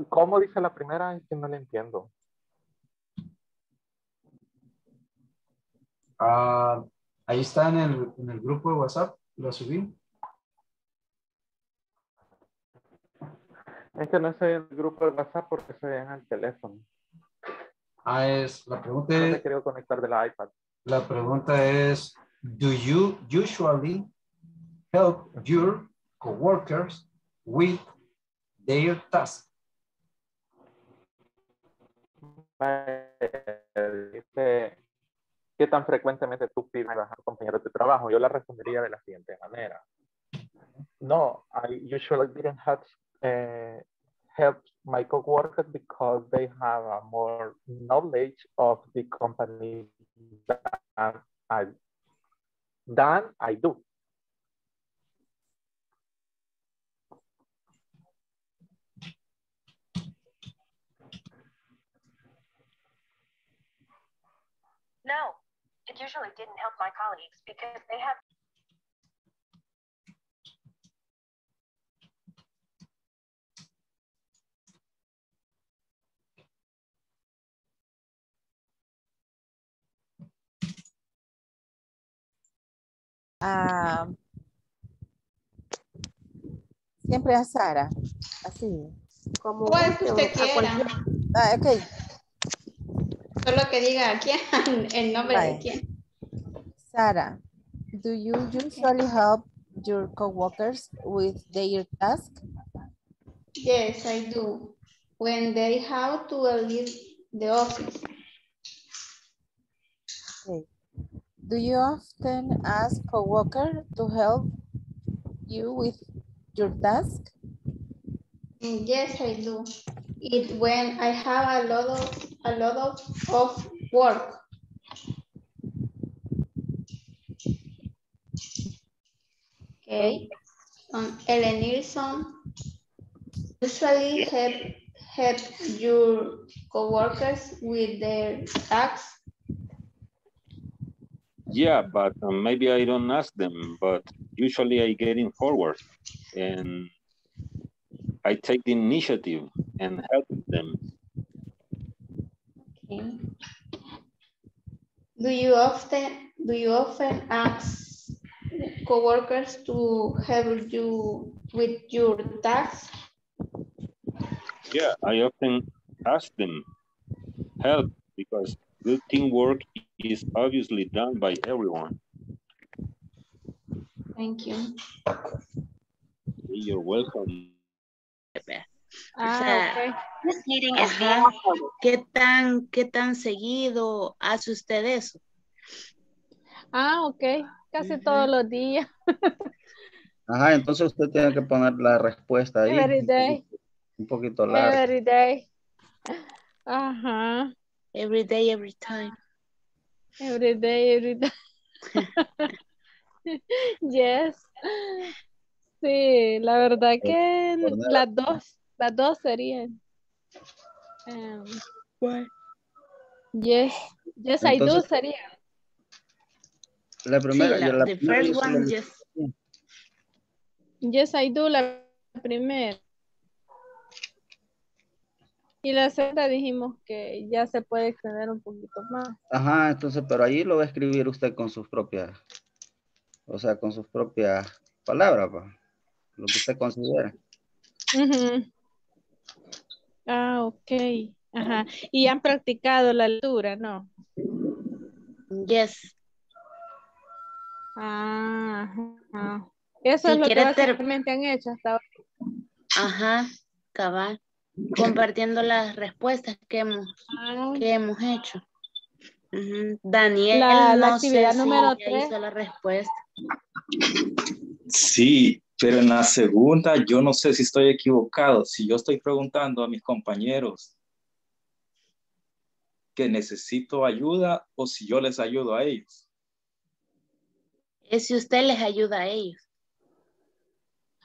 ¿Cómo dice la primera? Es que no la entiendo. Ah, ahí está en el, en el grupo de WhatsApp. Lo subí. Es que no estoy en el grupo de WhatsApp porque estoy en el teléfono. Ah, es, la pregunta No es, quiero conectar de la iPad. la pregunta es, do you usually help your coworkers with their task? Dice, ¿qué tan frecuentemente tú pides a tus compañeros de trabajo? Yo la respondería de la siguiente manera. No, I usually didn't have uh, help my coworkers because they have a more knowledge of the company than I, than I do. No, it usually didn't help my colleagues because they have Ah, siempre a Sara, así. Como ¿Cuál que guste, usted quiera? Ah, ok. Solo que diga quién, el nombre de quién. Sara, do you usually help your coworkers with their task? Yes, I do. When they have to leave the office. Okay. Do you often ask coworker to help you with your task? Mm, Yes, I do. It when I have a lot of a lot of, of work. Okay. Um, Ellen Nilsson usually help help your coworkers with their tasks. Yeah, but uh, maybe I don't ask them, but usually I get in forward and I take the initiative and help them. Okay. Do you often do you often ask coworkers to help you with your tasks? Yeah, I often ask them help because good teamwork is obviously done by everyone. Thank you. You're welcome. Ah, sea, ajá, ¿qué tan, qué tan seguido hace usted eso? Ah, ok. Casi todos los días. Ajá, entonces usted tiene que poner la respuesta ahí. Every day. Un poquito larga. Every day. Ajá. Every day, every time. Every day, every day. yes. Sí, la verdad que las dos, las dos serían. Um, yes, yes, I do Entonces, sería. La primera, Sí, la- yo la the primera first one, yes. Yes, I do la primera. Y la segunda dijimos que ya se puede extender un poquito más. Ajá, entonces, pero ahí lo va a escribir usted con sus propias, o sea, con sus propias palabras, pa, lo que usted considera. Ah, ok. Ajá. Y han practicado la lectura, ¿no? Yes. Ah, ajá. Eso Si es lo que básicamente han hecho hasta ahora. Ajá, cabal. Compartiendo las respuestas que hemos, Ah. que hemos hecho. Ujú. Daniel, La- la no actividad sé número si ya tres. hizo la respuesta. Sí, pero en la segunda yo no sé si estoy equivocado. Si yo estoy preguntando a mis compañeros que necesito ayuda o si yo les ayudo a ellos. Es si usted les ayuda a ellos.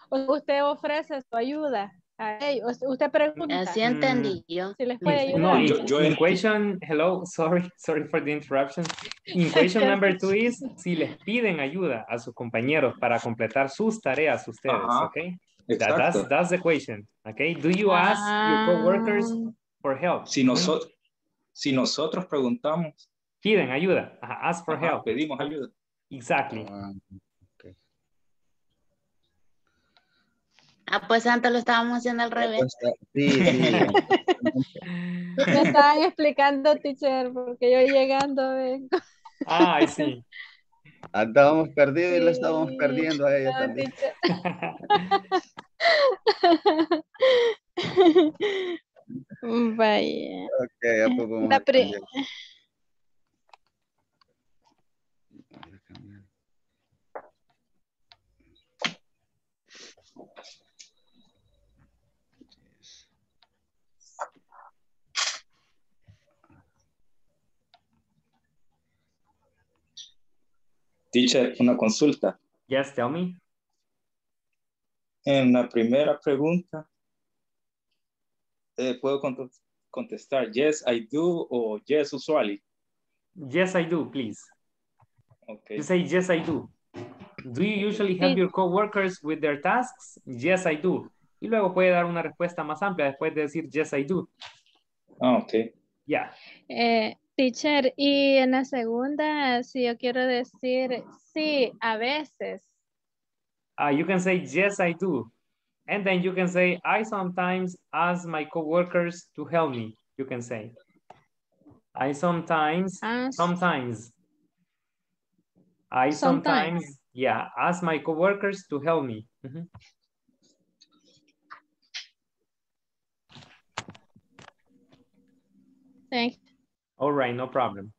O Usted ofrece su ayuda a ellos. Usted pregunta. Así entendí yo. Si les puede ayudar. No, in, Yo- yo in question, hello, sorry, sorry for the interruption. In question number two is si les piden ayuda a sus compañeros para completar sus tareas ustedes, Ajá, okay? That- exacto. that's, that's the question, okay? Do you ask your coworkers Ah. for help? Si, noso- si nosotros preguntamos, Piden ayuda, ajá, ask for ajá, help. pedimos ayuda. Exactly. Ah, pues antes lo estábamos haciendo al revés. pues, ah, sí, sí. Me estaban explicando, teacher, porque yo llegando vengo. Ah, I see. Andábamos perdidos y lo estábamos Sí, perdiendo a ella no, también. Vaya. Ok, ya pues vamos La a pri- Teacher, una consulta. Yes, tell me. En la primera pregunta, eh, puedo cont- contestar yes, I do o yes, usually. Yes, I do, please. Okay. You say, yes, I do. Do you usually help your coworkers with their tasks? Yes, I do. Y luego puede dar una respuesta más amplia después de decir, yes, I do. Ah, ok. Yeah. Eh, teacher, y en la segunda, si yo quiero decir sí, a veces. Uh, you can say, yes, I do. And then you can say, I sometimes ask my coworkers to help me. You can say, I sometimes, Ah, sometimes, I Sometimes. sometimes, yeah, ask my coworkers to help me. Mhm. Thank All right, no problem.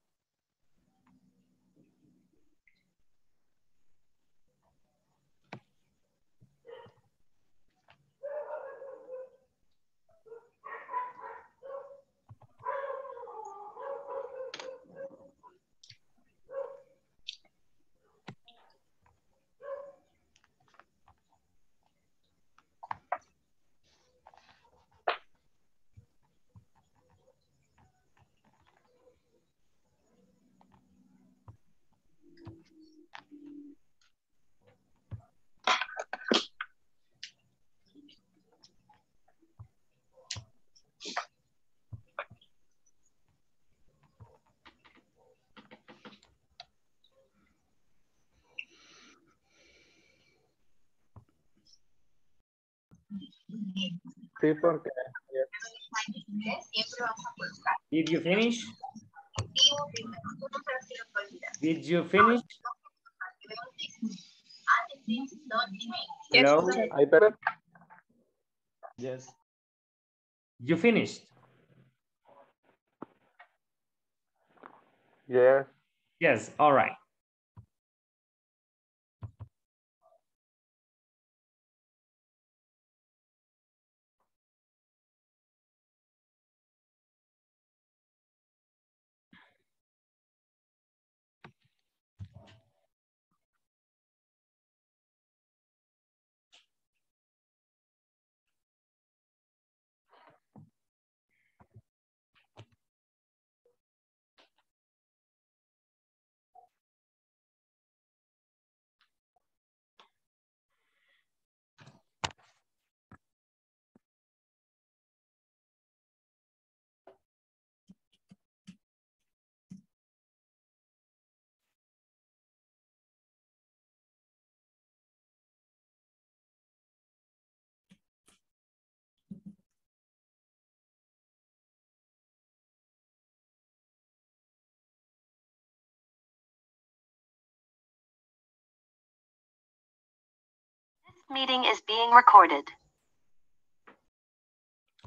Sí, porque Did you finish? Did you finish? Hello? ahí pero Yes. You finished? Yes. Yes, all right. Meeting is being recorded.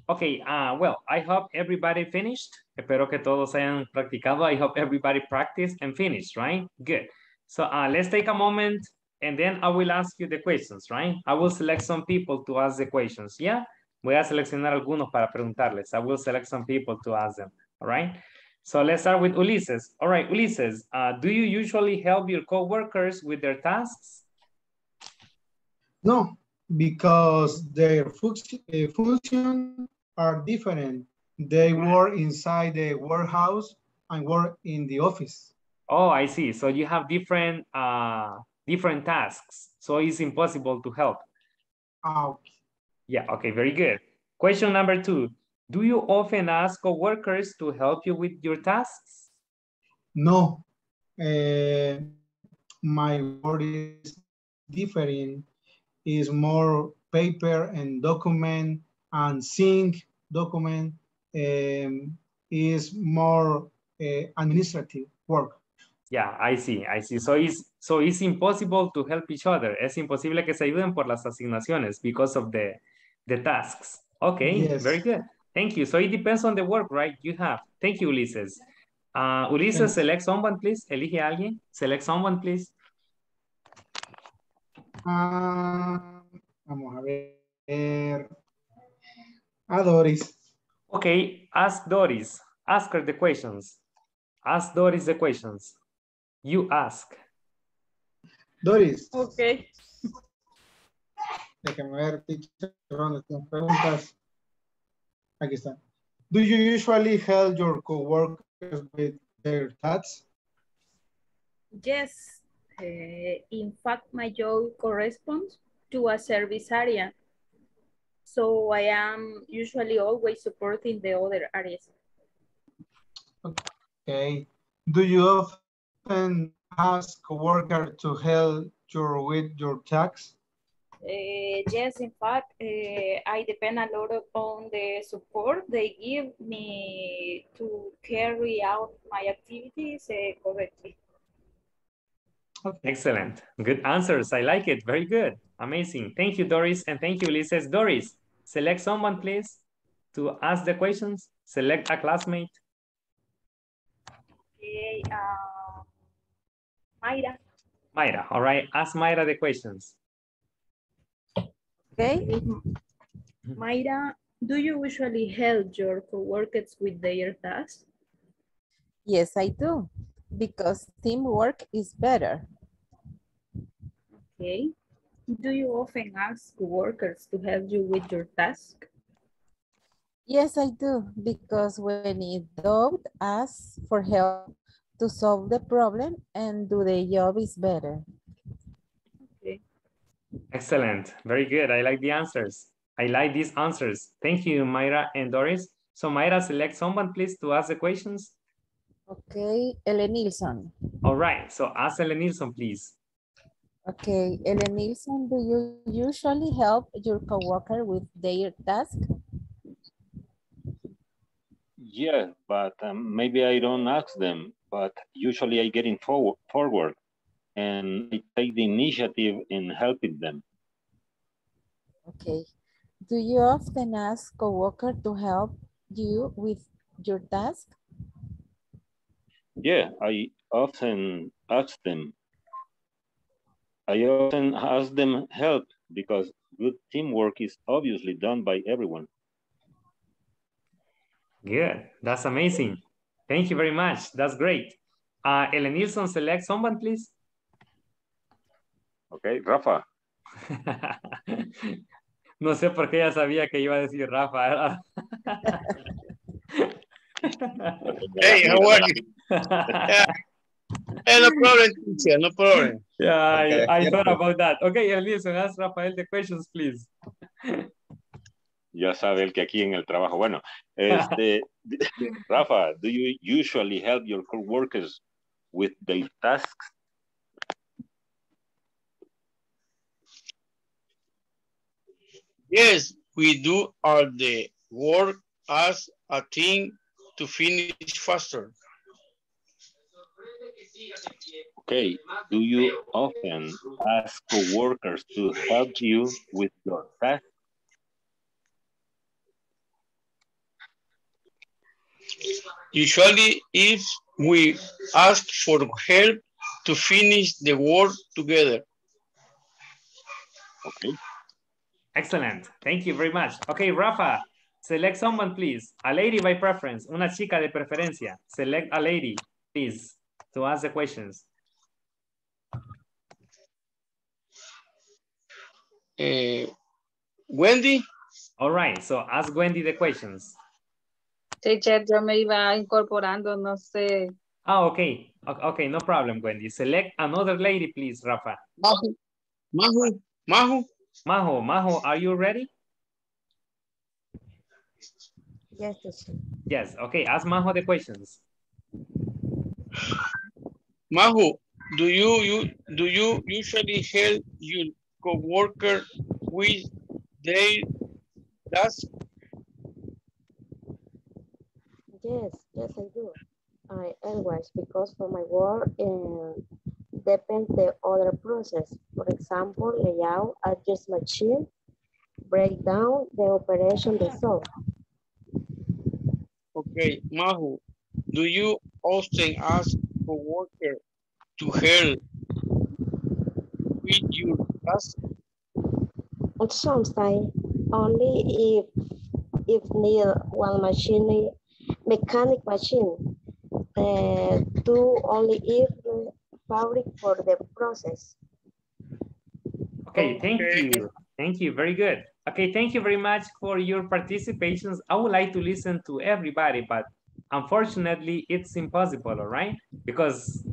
Okay, uh, well, I hope everybody finished. Espero que todos hayan practicado. I hope everybody practiced and finished, right? Good. So uh, let's take a moment and then I will ask you the questions, right? I will select some people to ask the questions, yeah? Voy a seleccionar algunos para preguntarles. I will select some people to ask them, all right? So let's start with Ulises. All right, Ulises, uh, do you usually help your coworkers with their tasks? No, because their function, uh, function are different. They work inside the warehouse and work in the office. Oh, I see. So you have different uh, different tasks. So it's impossible to help. Ah, okay. Yeah, okay, very good. Question number two. Do you often ask coworkers to help you with your tasks? No, uh, my work is different. Is more paper and document and sync document um, is more uh, administrative work. Yeah, I see, I see. So it's, so it's impossible to help each other. Es imposible que se ayuden por las asignaciones because of the, the tasks. Okay, Yes. very good. Thank you. So it depends on the work, right? You have. Thank you, Ulises. Uh, Ulises, select someone, please. Elige a alguien. Select someone, please. Ah, vamos a ver. A Doris. Okay, ask Doris. Ask her the questions. Ask Doris the questions. You ask. Doris, Okay. déjame ver, teacher, ¿dónde están preguntas? Aquí está. Do you usually help your coworkers with their tasks? Yes. Uh, in fact, my job corresponds to a service area. So I am usually always supporting the other areas. Okay. Do you often ask coworker to help you with your tasks? Uh, yes, in fact, uh, I depend a lot on the support they give me to carry out my activities uh, correctly. Excellent. Good answers. I like it. Very good. Amazing. Thank you, Doris. And thank you, Ulises. Doris, select someone, please, to ask the questions. Select a classmate. Okay, uh, Mayra. Mayra, all right. Ask Mayra the questions. Okay. Mayra, do you usually help your coworkers with their tasks? Yes, I do, because teamwork is better. Okay. Do you often ask workers to help you with your task? Yes, I do, because when in doubt, ask for help to solve the problem and do the job is better. Okay. Excellent. Very good. I like the answers. I like these answers. Thank you, Mayra and Doris. So Mayra, select someone, please, to ask the questions. Okay, Ellen Nilsson. All right. So ask Ellen Nilsson, please. Okay, Ellen Nilsson, do you usually help your coworker with their task? Yeah, but um, maybe I don't ask them, but usually I get in forward, forward and I take the initiative in helping them. Okay. Do you often ask coworker to help you with your task? Yeah, I often ask them. I often ask them help because good teamwork is obviously done by everyone. Good. That's amazing. Thank you very much. That's great. Uh, Ellen Nilsson, select someone, please. Okay, Rafa. no sé por qué ya sabía que iba a decir Rafa. Hey, how are you? yeah. Hey, no problem, teacher, no problem. Yeah, I, I thought about that. Okay, Ellen Nilsson, ask Rafael the questions, please. Ya sabe el que aquí en el trabajo. Bueno, este, Rafa, do you usually help your coworkers with their tasks? Yes, we do all the work as a team to finish faster. Okay, do you often ask coworkers to help you with your task? Usually, if we ask for help to finish the work together. Okay. Excellent. Thank you very much. Okay, Rafa, select someone, please. A lady by preference. Una chica de preferencia. Select a lady, please, to ask the questions. Eh, Wendy. All right, so ask Wendy the questions. Teacher, yo me iba incorporando, no sé. Ah, okay. Okay, no problem, Wendy. Select another lady, please, Rafa. Majo. Majo. Majo. Majo, Majo, are you ready? Yes, teacher. Yes, okay, ask Majo the questions. Majo, do you, you do you usually help your coworker with their tasks? Yes, yes, I do. I always, because for my work, um, depends the other process. For example, layout, adjust machine, break down the operation, the software. Okay, Mahu, do you often ask coworker to help with your task? Sometimes only if if need one machine, mechanic machine, uh, do only if fabric for the process. Okay, thank you. Thank you, very good. Okay, thank you very much for your participations. I would like to listen to everybody, but unfortunately it's impossible, all right? Because,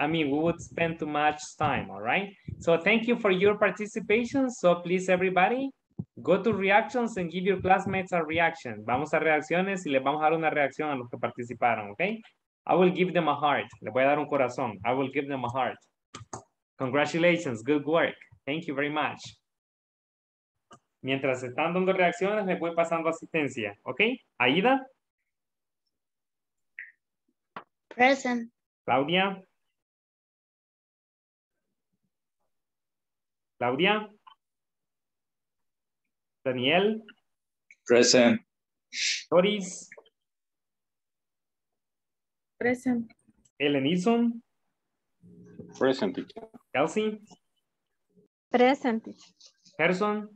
I mean, we would spend too much time, all right? So thank you for your participation. So please, everybody, go to reactions and give your classmates a reaction. Vamos a reacciones y les vamos a dar una reacción a los que participaron, okay? I will give them a heart. Le voy a dar un corazón. I will give them a heart. Congratulations, good work. Thank you very much. Mientras están dando reacciones, les voy pasando asistencia, ¿ok? Aida, Present. Claudia. Claudia. Daniel, Present. Doris, Present. Elenison, Present. Kelsey, Present. Gerson,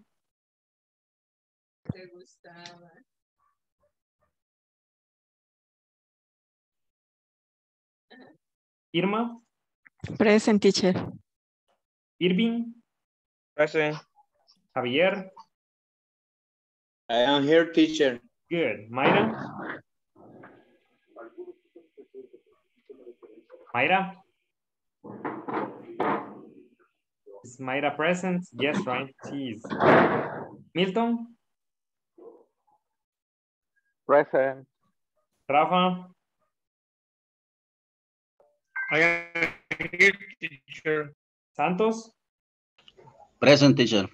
Irma, Present teacher. Irving, Present. Javier, I am here, teacher. good. Mayra, Mayra? Is Mayra present? Yes, right? She is. Milton, Present. Rafa, I am here, teacher. Santos, Present teacher.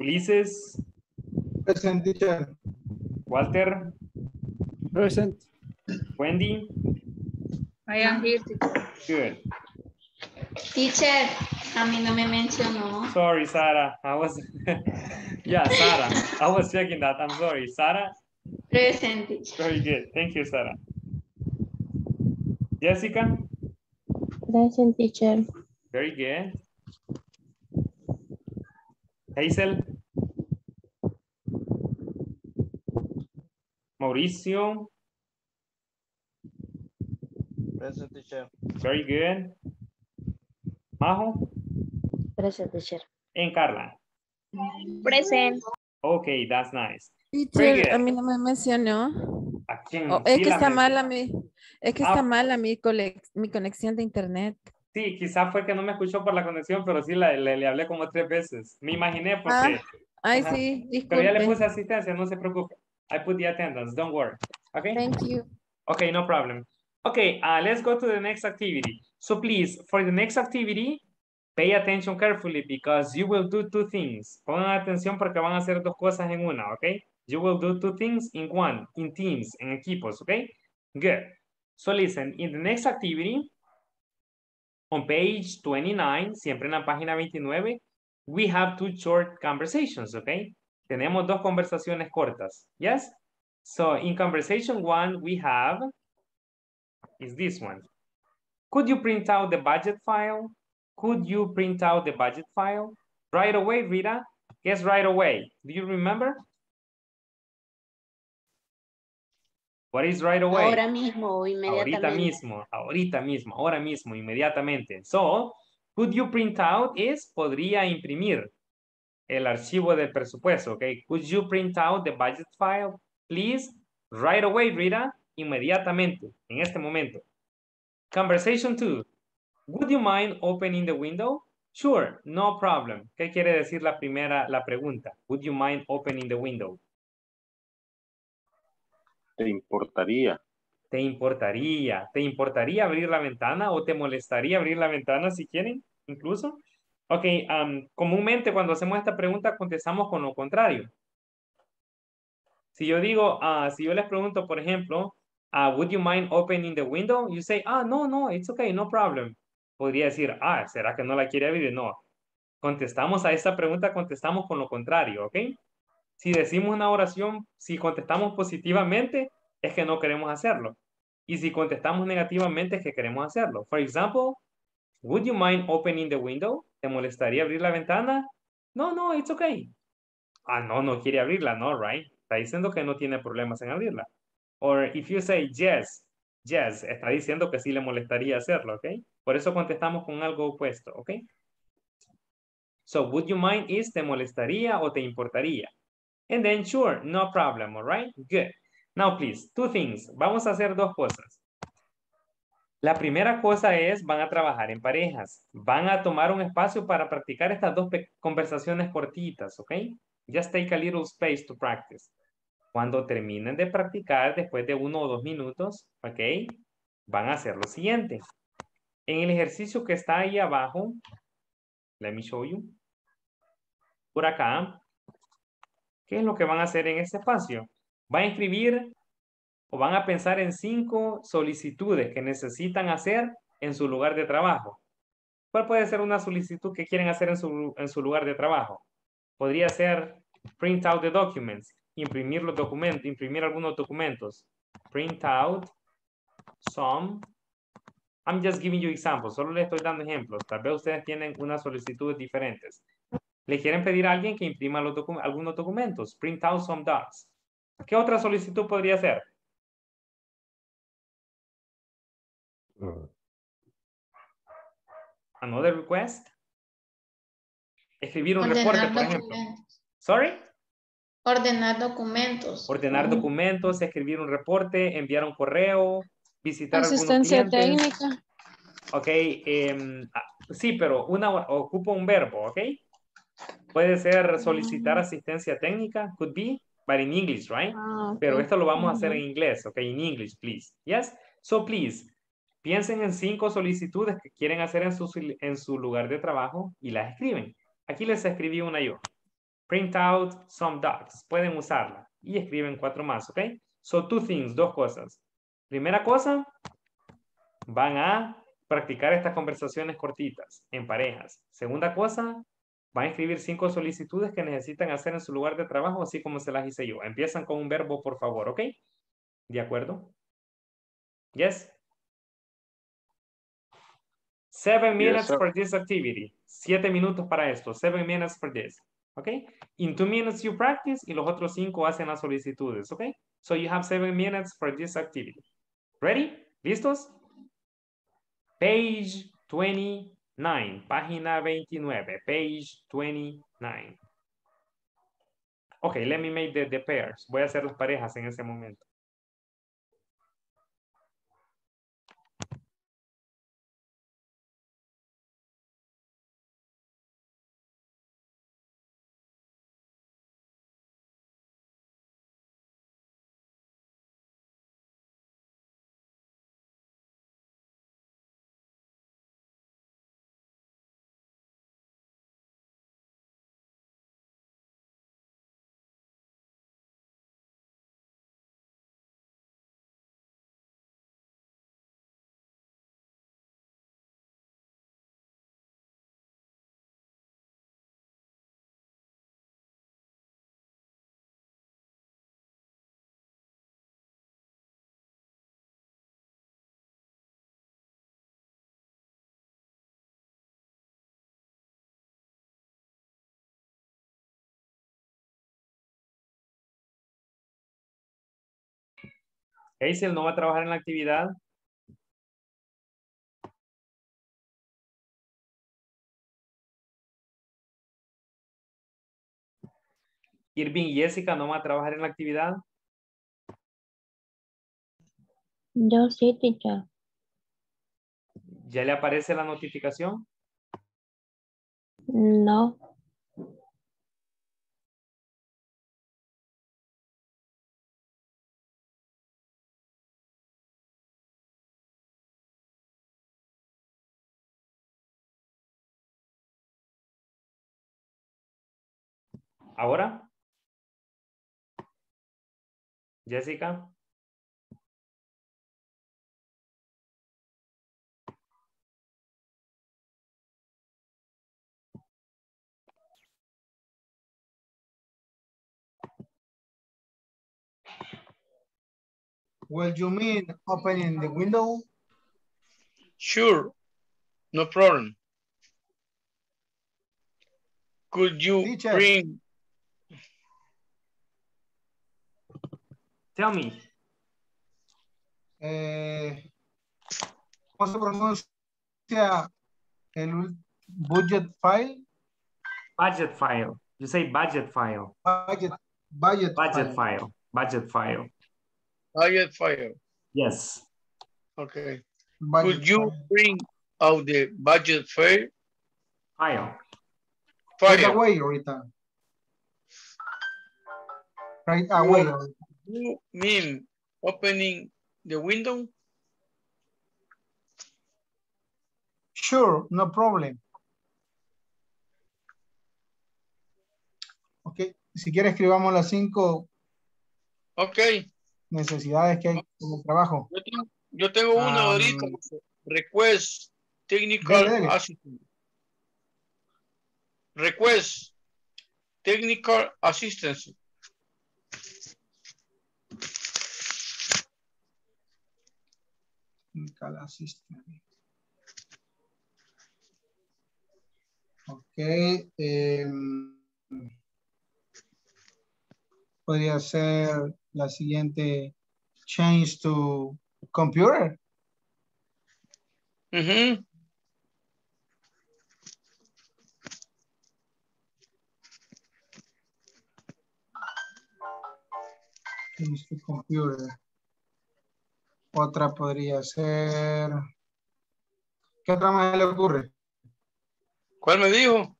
Ulises, Present teacher. Walter, Present. Wendy, I am here, teacher. good. Teacher, a mí no me mencionó. Sorry, Sara. I was. Yeah, Sarah. I was checking that. I'm sorry. Sarah, Present, teacher. very good. Thank you, Sarah. Jessica, Present teacher. very good. Hazel. Mauricio, Present teacher. very good. Majo Present teacher. and Carla. Present. Okay, that's nice. Teacher, a mí no me mencionó. ¿A quién? Oh, es Sí que la está mencioné. mala mi, es que Ah. está mala mi, colec- mi conexión de internet. Sí, quizás fue que no me escuchó por la conexión, pero sí la- le, le hablé como tres veces. Me imaginé porque... Ah, ay, Ajá. sí, Pero ya le disculpe. puse asistencia, no se preocupe. I put the attendance, don't worry. Okay? Thank you. Okay, no problem. Okay, uh, let's go to the next activity. So please, for the next activity, pay attention carefully because you will do two things. Pongan atención porque van a hacer dos cosas en una, okay? You will do two things in one, in teams, en equipos, okay? Good. So listen, in the next activity, on page 29, siempre en la página 29, we have two short conversations, okay? Tenemos dos conversaciones cortas, yes? So in conversation one, we have, is this one. Could you print out the budget file? Could you print out the budget file? Right away, Rita? Yes, right away. Do you remember? What is right away? Ahora mismo inmediatamente. Ahorita mismo, ahorita mismo, ahora mismo, inmediatamente. So, could you print out is podría imprimir el archivo del presupuesto, okay? Could you print out the budget file, please? Right away, Rita, inmediatamente, en este momento. Conversation two. Would you mind opening the window? Sure, no problem. ¿Qué quiere decir la primera, la pregunta? Would you mind opening the window? ¿Te importaría? ¿Te importaría? ¿Te importaría abrir la ventana o te molestaría abrir la ventana si quieren, incluso? Ok, um, comúnmente cuando hacemos esta pregunta contestamos con lo contrario. Si yo digo, ah, si yo les pregunto, por ejemplo, ah, would you mind opening the window? You say, ah, no, no, it's okay, no problem. Podría decir, ah, ¿será que no la quiere abrir? No. Contestamos a esta pregunta, contestamos con lo contrario, ¿ok? Si decimos una oración, si contestamos positivamente, es que no queremos hacerlo. Y si contestamos negativamente, es que queremos hacerlo. For example, would you mind opening the window? ¿Te molestaría abrir la ventana? No, no, it's okay. Ah, no, no quiere abrirla, no, right? Está diciendo que no tiene problemas en abrirla. Or if you say yes, yes, está diciendo que sí le molestaría hacerlo, ¿ok? Por eso contestamos con algo opuesto, ¿ok? So, would you mind is te molestaría o te importaría. And then, sure, no problem, all right? Good. Now, please, two things. Vamos a hacer dos cosas. La primera cosa es, van a trabajar en parejas. Van a tomar un espacio para practicar estas dos conversaciones cortitas, ¿ok? Just take a little space to practice. Cuando terminen de practicar, después de uno o dos minutos, ¿ok? Van a hacer lo siguiente. En el ejercicio que está ahí abajo, let me show you. Por acá, ¿qué es lo que van a hacer en este espacio? Van a escribir o van a pensar en cinco solicitudes que necesitan hacer en su lugar de trabajo. ¿Cuál puede ser una solicitud que quieren hacer en su, en su lugar de trabajo? Podría ser print out the documents, imprimir los documentos, imprimir algunos documentos. Print out some. I'm just giving you examples, solo les estoy dando ejemplos. Tal vez ustedes tienen unas solicitudes diferentes. Le quieren pedir a alguien que imprima los docu- algunos documentos. Print out some docs. ¿Qué otra solicitud podría ser? Another request. Escribir un reporte, por ejemplo. documentos. Sorry. Ordenar documentos. Ordenar documentos, escribir un reporte, enviar un correo, visitar Asistencia técnica. Ok, em, ah, sí, pero una ocupa un verbo, ok? Puede ser solicitar asistencia técnica, could be, but in English, right? Ah, Pero esto lo vamos a hacer en inglés, ok? In English, please. Yes? So, please, piensen en cinco solicitudes que quieren hacer en su, en su lugar de trabajo y las escriben. Aquí les escribí una yo. Print out some docs. Pueden usarla. Y escriben cuatro más, ¿ok? So, two things, dos cosas. Primera cosa, van a practicar estas conversaciones cortitas en parejas. Segunda cosa, Va a escribir cinco solicitudes que necesitan hacer en su lugar de trabajo, así como se las hice yo. Empiezan con un verbo, por favor, ¿ok? ¿De acuerdo? Yes? Seven minutes for this activity. Siete minutos para esto. Seven minutes for this. Okay? In two minutes you practice y los otros cinco hacen las solicitudes. Okay? So you have seven minutes for this activity. Ready? ¿Listos? Page 29. Página 29. Page 29. Okay, let me make the, the pairs. Voy a hacer las parejas en ese momento. Hazel no va a trabajar en la actividad. Irving y Jessica no van a trabajar en la actividad. Yo sí, teacher. ¿Ya le aparece la notificación? No. ¿Ahora? Jessica. Well, you mean opening the window? Sure, no problem. Could you Teacher. bring, Tell me. Eh, ¿Cómo se pronuncia el ul- budget file? Budget file. You say budget file. Budget, budget, Budget file. file. Budget file. budget file? Yes. Okay. Budget Could you file. bring out the budget file? File. File. Right File. away, ahorita. Right away. You mean opening the window? Sure, no problem. Ok, si quiere escribamos las cinco Okay. necesidades que hay en el trabajo. Yo tengo, yo tengo una Um, ahorita. Request technical assistance. Request technical assistance. Technical assistant. Ok. em, podría ser la siguiente. Change to computer. Ujú. Change to computer. Otra podría ser. ¿Qué otra más le ocurre? ¿Cuál me dijo?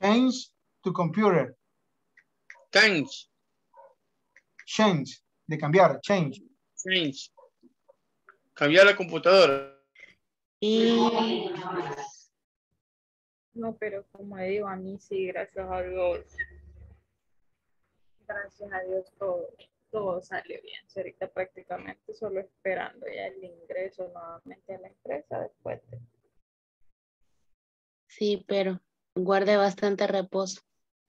Change to computer. Thanks. Change. De cambiar. Change. Change. Cambiar la computadora. Y No, pero como digo, a mí sí, gracias a Dios. Gracias a Dios todo, todo salió bien. Ahorita prácticamente solo esperando ya el ingreso nuevamente a la empresa después de Sí, pero guarde bastante reposo.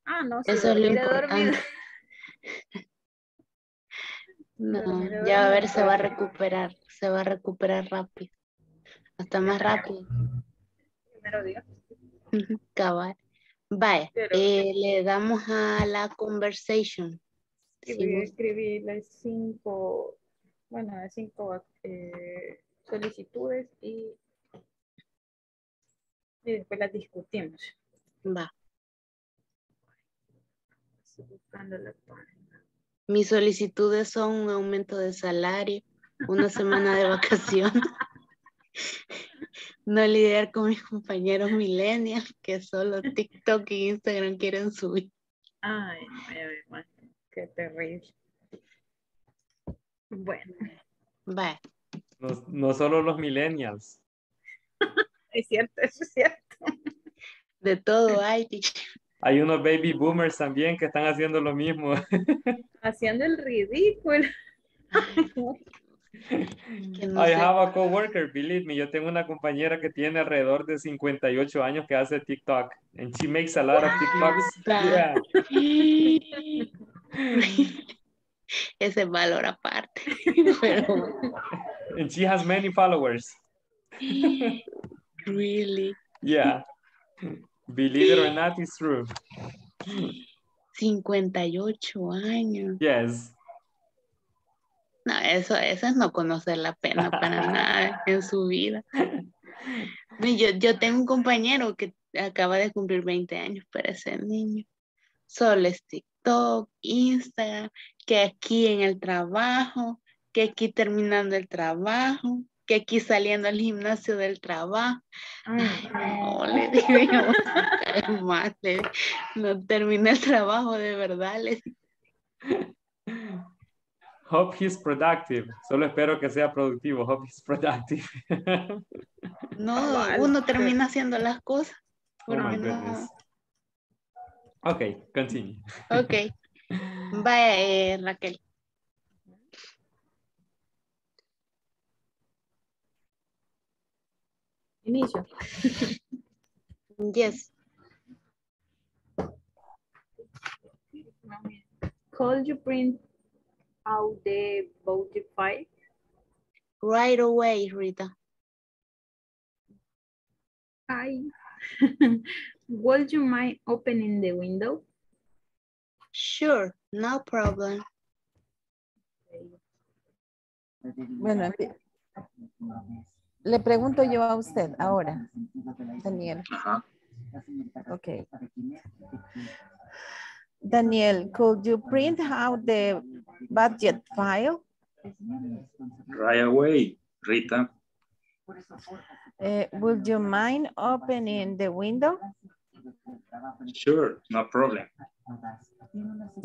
Ah, no, sí, Eso es lo importante. No, ya a ver, se va a recuperar, se va a recuperar rápido. Hasta más rápido. Primero Dios. Cabal. Pero- eh, le damos a la conversation. Gusta. escribir las cinco, bueno, las cinco eh, solicitudes y, y después las discutimos. Va. Buscando la página. Mis solicitudes son un aumento de salario, una semana de vacaciones, no lidiar con mis compañeros millennials que solo TikTok y Instagram quieren subir. Ay, me imagino. Qué terrible. Bueno, Va, No, no solo los millennials. es cierto, eso es cierto. de todo hay. Hay unos baby boomers también que están haciendo lo mismo. Haciendo el ridículo. No I sé. have a coworker, believe me. Yo tengo una compañera que tiene alrededor de 58 años que hace TikTok. And she makes a lot of TikToks. Yeah. Ese es valor aparte. Pero, And she has many followers. really, Yeah. Believe it or not, it's true. 58 años. Yes. No, eso, eso es no conocer la pena para nada en su vida. Yo, yo tengo un compañero que acaba de cumplir 20 años, pero ese niño es TikTok, Instagram, que aquí en el trabajo, que aquí terminando el trabajo, que aquí saliendo al gimnasio del trabajo. No, le "Ay, más, le no terminé el trabajo de verdad. le. Hope he's productive. Solo espero que sea productivo. Hope he's productive. No, uno termina haciendo las cosas. Oh my no-. Okay, continue. Ok. Bye, eh, Raquel. Inicio. Yes. Could you print out the voted file? Right away, Rita. Hi. Would you mind opening the window? Sure, no problem. Bueno, le pregunto yo a usted ahora, Daniel. Ajá. Okay. Daniel, could you print out the budget file? Right away, Rita. Uh, would you mind opening the window? Sure, no problem.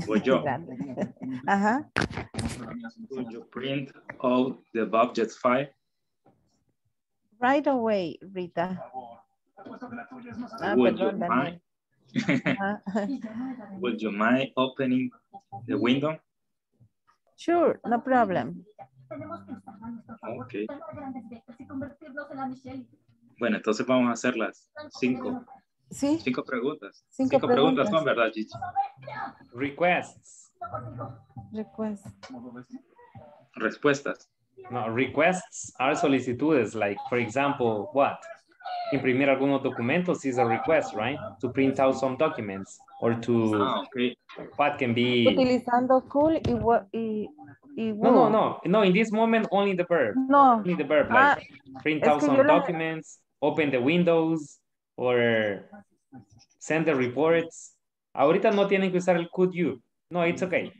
Voy yo. Ajá. Could you print out the budget file? Right away, Rita. Ah, Would perdón, you mind? Would you mind opening the window? Sure, no problem. Ok. Bueno, entonces vamos a hacer las cinco, Sí, cinco preguntas. Cinco Cinco, preguntas son, preguntas. ¿verdad, Gigi? Requests. request. Respuestas. No, requests are solicitudes. Like, for example, what? Imprimir algunos documentos is a request, right? To print out some documents or to Ah, what can be. Utilizando cool y, wa- y, y No, no, no. No, in this moment, only the verb. No. Only the verb. Ah, Like, print es out que some la- documents, open the windows, or send the reports. Ahorita no tienen que usar el could you. No, it's okay.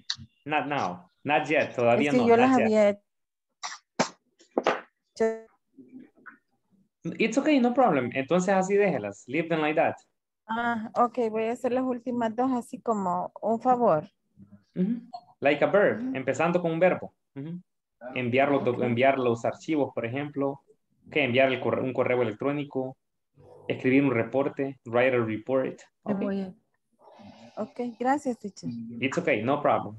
Not now. Not yet. Es Todavía que no. yo las había. It's okay, no problem. Entonces así déjelas. Leave them like that. Ah, ok, voy a hacer las últimas dos así como un favor. Like a verb, empezando con un verbo. Enviar, los, doc- enviar los archivos, por ejemplo. Que enviar el corre- un correo electrónico. Escribir un reporte. Write a report. Me Ok. gracias, teacher. It's okay, no problem.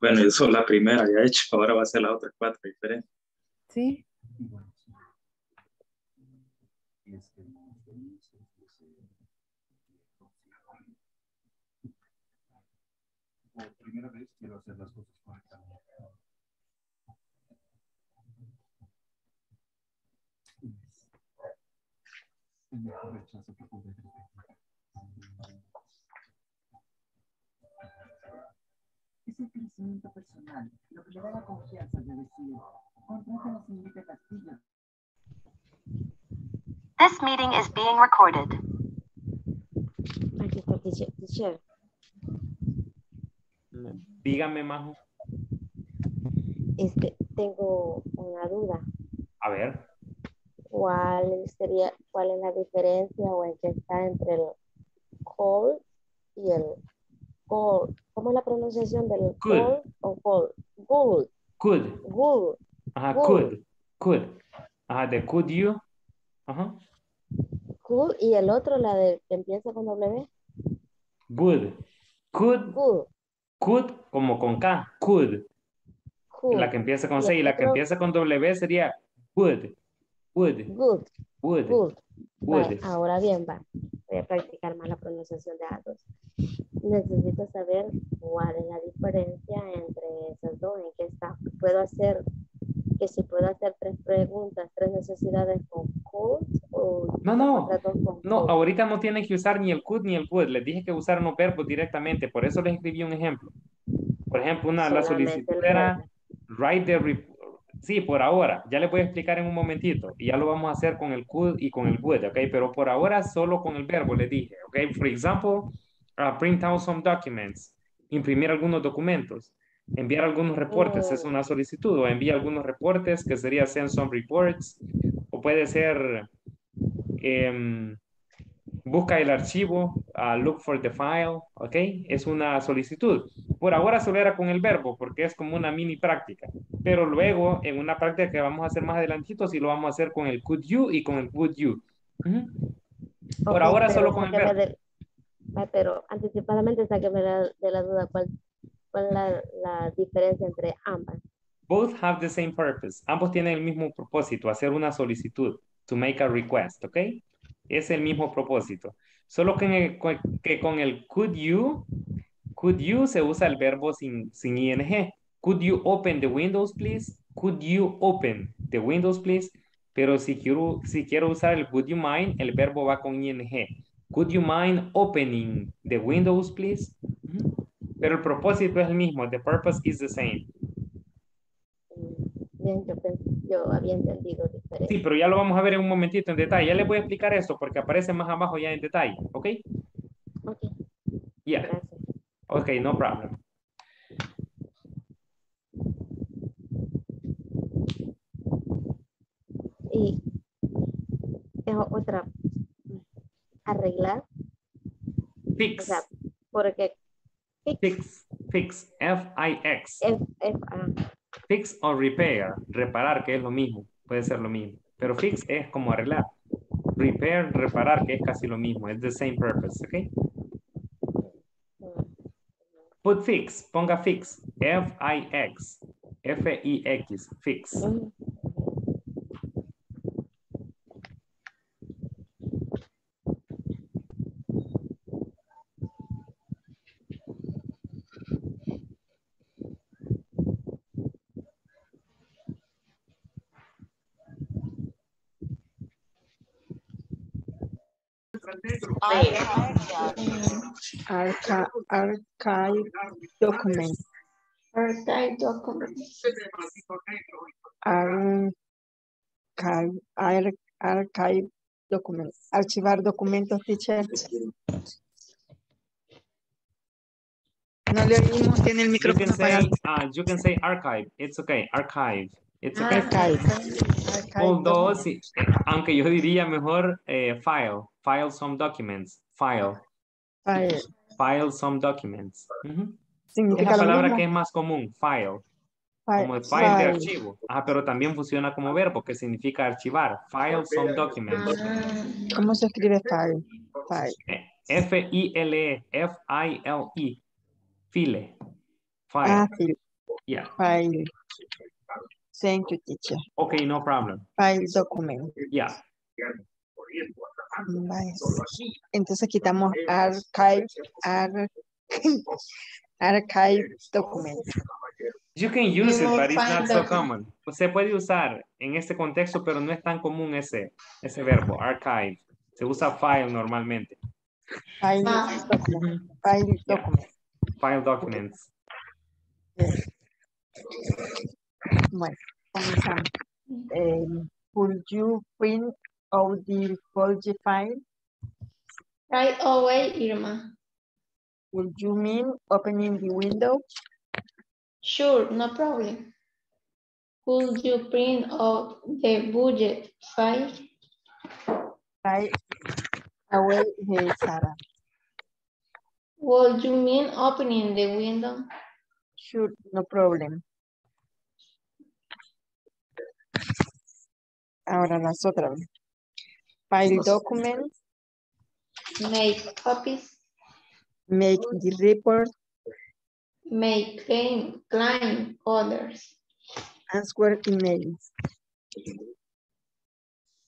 Bueno, eso la primera ya he hecho, ahora va a ser la otra cuatro diferentes. Sí. Primera vez quiero hacer las cosas correctamente. El mejor rechazo que pude Es el crecimiento personal, lo que le da la confianza de decir, contraten a la señorita Castillo. This meeting is being recorded. Aquí está, teacher. Dígame, Majo. Este, tengo una duda. A ver. ¿Cuál sería, cuál es la diferencia o en qué está entre el cold y el cold? ¿Cómo es la pronunciación del cold o cold? Good. Could. Good. Ajá, Good. could. Could. Ajá, de could you. Ajá. Good. Y el otro, la de que empieza con W. Good. Could. Good. Could como con K. Could. Could. La que empieza con C y la que empieza con W sería would. Would. Good. Would. Good. Would. Vale, ahora bien, va. Voy a practicar más la pronunciación de ambos. Necesito saber cuál es la diferencia entre esas dos, en qué está. Puedo hacer, que si puedo hacer tres preguntas, tres necesidades con could o No, no. No, could. ahorita no tienen que usar ni el could ni el would. Les dije que usaran los verbos directamente. Por eso les escribí un ejemplo. Por ejemplo, una, la solicitud era write the rep- Sí, por ahora. Ya les voy a explicar en un momentito. Y ya lo vamos a hacer con el could y con el would, ¿ok? Pero por ahora solo con el verbo les dije, ¿ok? For example, uh, print out some documents. Imprimir algunos documentos. Enviar algunos reportes es una solicitud. O envía algunos reportes que sería send some reports. O puede ser em, busca el archivo, uh, look for the file, ¿ok? Es una solicitud. Por ahora solo era con el verbo porque es como una mini práctica. Pero luego en una práctica que vamos a hacer más adelantito sí lo vamos a hacer con el could you y con el would you. Ujú. Por Ok, ahora pero solo con el verbo. del- ah, pero anticipadamente sáqueme de la duda cuál, cuál es la, diferencia entre ambas. Both have the same purpose. Ambos tienen el mismo propósito, hacer una solicitud, to make a request, ¿ok? Es el mismo propósito. Solo que, con el could you, could you se usa el verbo sin, sin ing. Could you open the windows, please? Could you open the windows, please? Pero si quiero, si quiero usar el would you mind, el verbo va con ing. Could you mind opening the windows, please? Pero el propósito es el mismo. The purpose is the same. Bien, yo, yo había entendido diferente. Sí, pero ya lo vamos a ver en un momentito en detalle. Ya les voy a explicar esto porque aparece más abajo ya en detalle, ¿ok? Ok. Yeah. Ok, no problem. Y es otra, arreglar, o Fix, sea, porque fix, fix, F-I-X. Fix o repair, reparar, que es lo mismo, puede ser lo mismo. Pero fix es como arreglar. Repair, reparar, que es casi lo mismo, es the same purpose, ¿ok? Put fix, ponga fix, F-I-X, F-I-X, fix. Arca- archive document. Archive document. Archive, ar- archive document. Archivar documentos, teacher. No le oímos, tiene el You micrófono can say, apagado. uh, you can say archive, it's okay, archive, it's okay. Archive. Although, sí, aunque yo diría mejor eh, file, file some documents, file, File. file some documents. Ujú. Es la palabra que es más común, file, Fi- como el file de archivo. Ajá, pero también funciona como verbo, que significa archivar, file some documents. ¿Cómo se escribe file? File. Eh, F-I-L-E, F-I-L-E. File. File. Ah, sí. Yeah. File. Thank you, teacher. Okay, no problem. File document. Yeah. Nice. Entonces quitamos archive, ar- archive document. You can use it, will but it's not so common. Se puede usar en este contexto, pero no es tan común ese, ese verbo, archive. Se usa file normalmente. File Ah. document. File document. File documents. Bueno, comenzamos. Eh, could you print out the folder file? Right away, Irma. Would you mean opening the window? Sure, no problem. Could you print out the budget file? Right away, hey, Sarah. Would you mean opening the window? Sure, no problem. Ahora las otras. File documents, Make copies, make the report, make claim, claim orders. answer emails.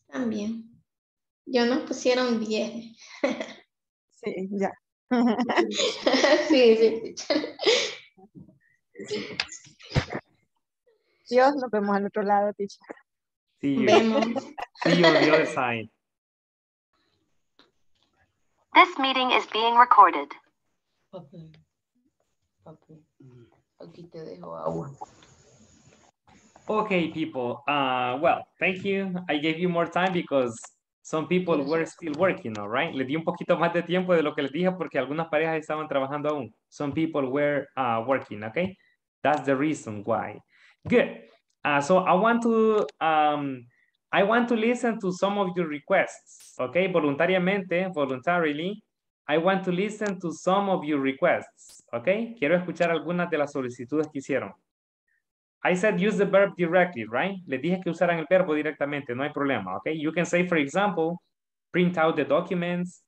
También. Yo nos pusieron 10. Sí, ya. sí, sí. Dios, nos vemos al otro lado, teacher. See you. Vemos. See you on the other side. This meeting is being recorded. Aquí te dejo agua. Okay, people. Uh, well, thank you. I gave you more time because some people were still working, all right? Le di un poquito más de tiempo de lo que les dije porque algunas parejas estaban trabajando aún. Some people were uh, working, okay? That's the reason why. Good. Uh, so I want to um, I want to listen to some of your requests, okay? Voluntariamente, voluntarily, I want to listen to some of your requests, okay? Quiero escuchar algunas de las solicitudes que hicieron. I said use the verb directly, right? Les dije que usaran el verbo directamente, no hay problema, okay? You can say, for example, print out the documents,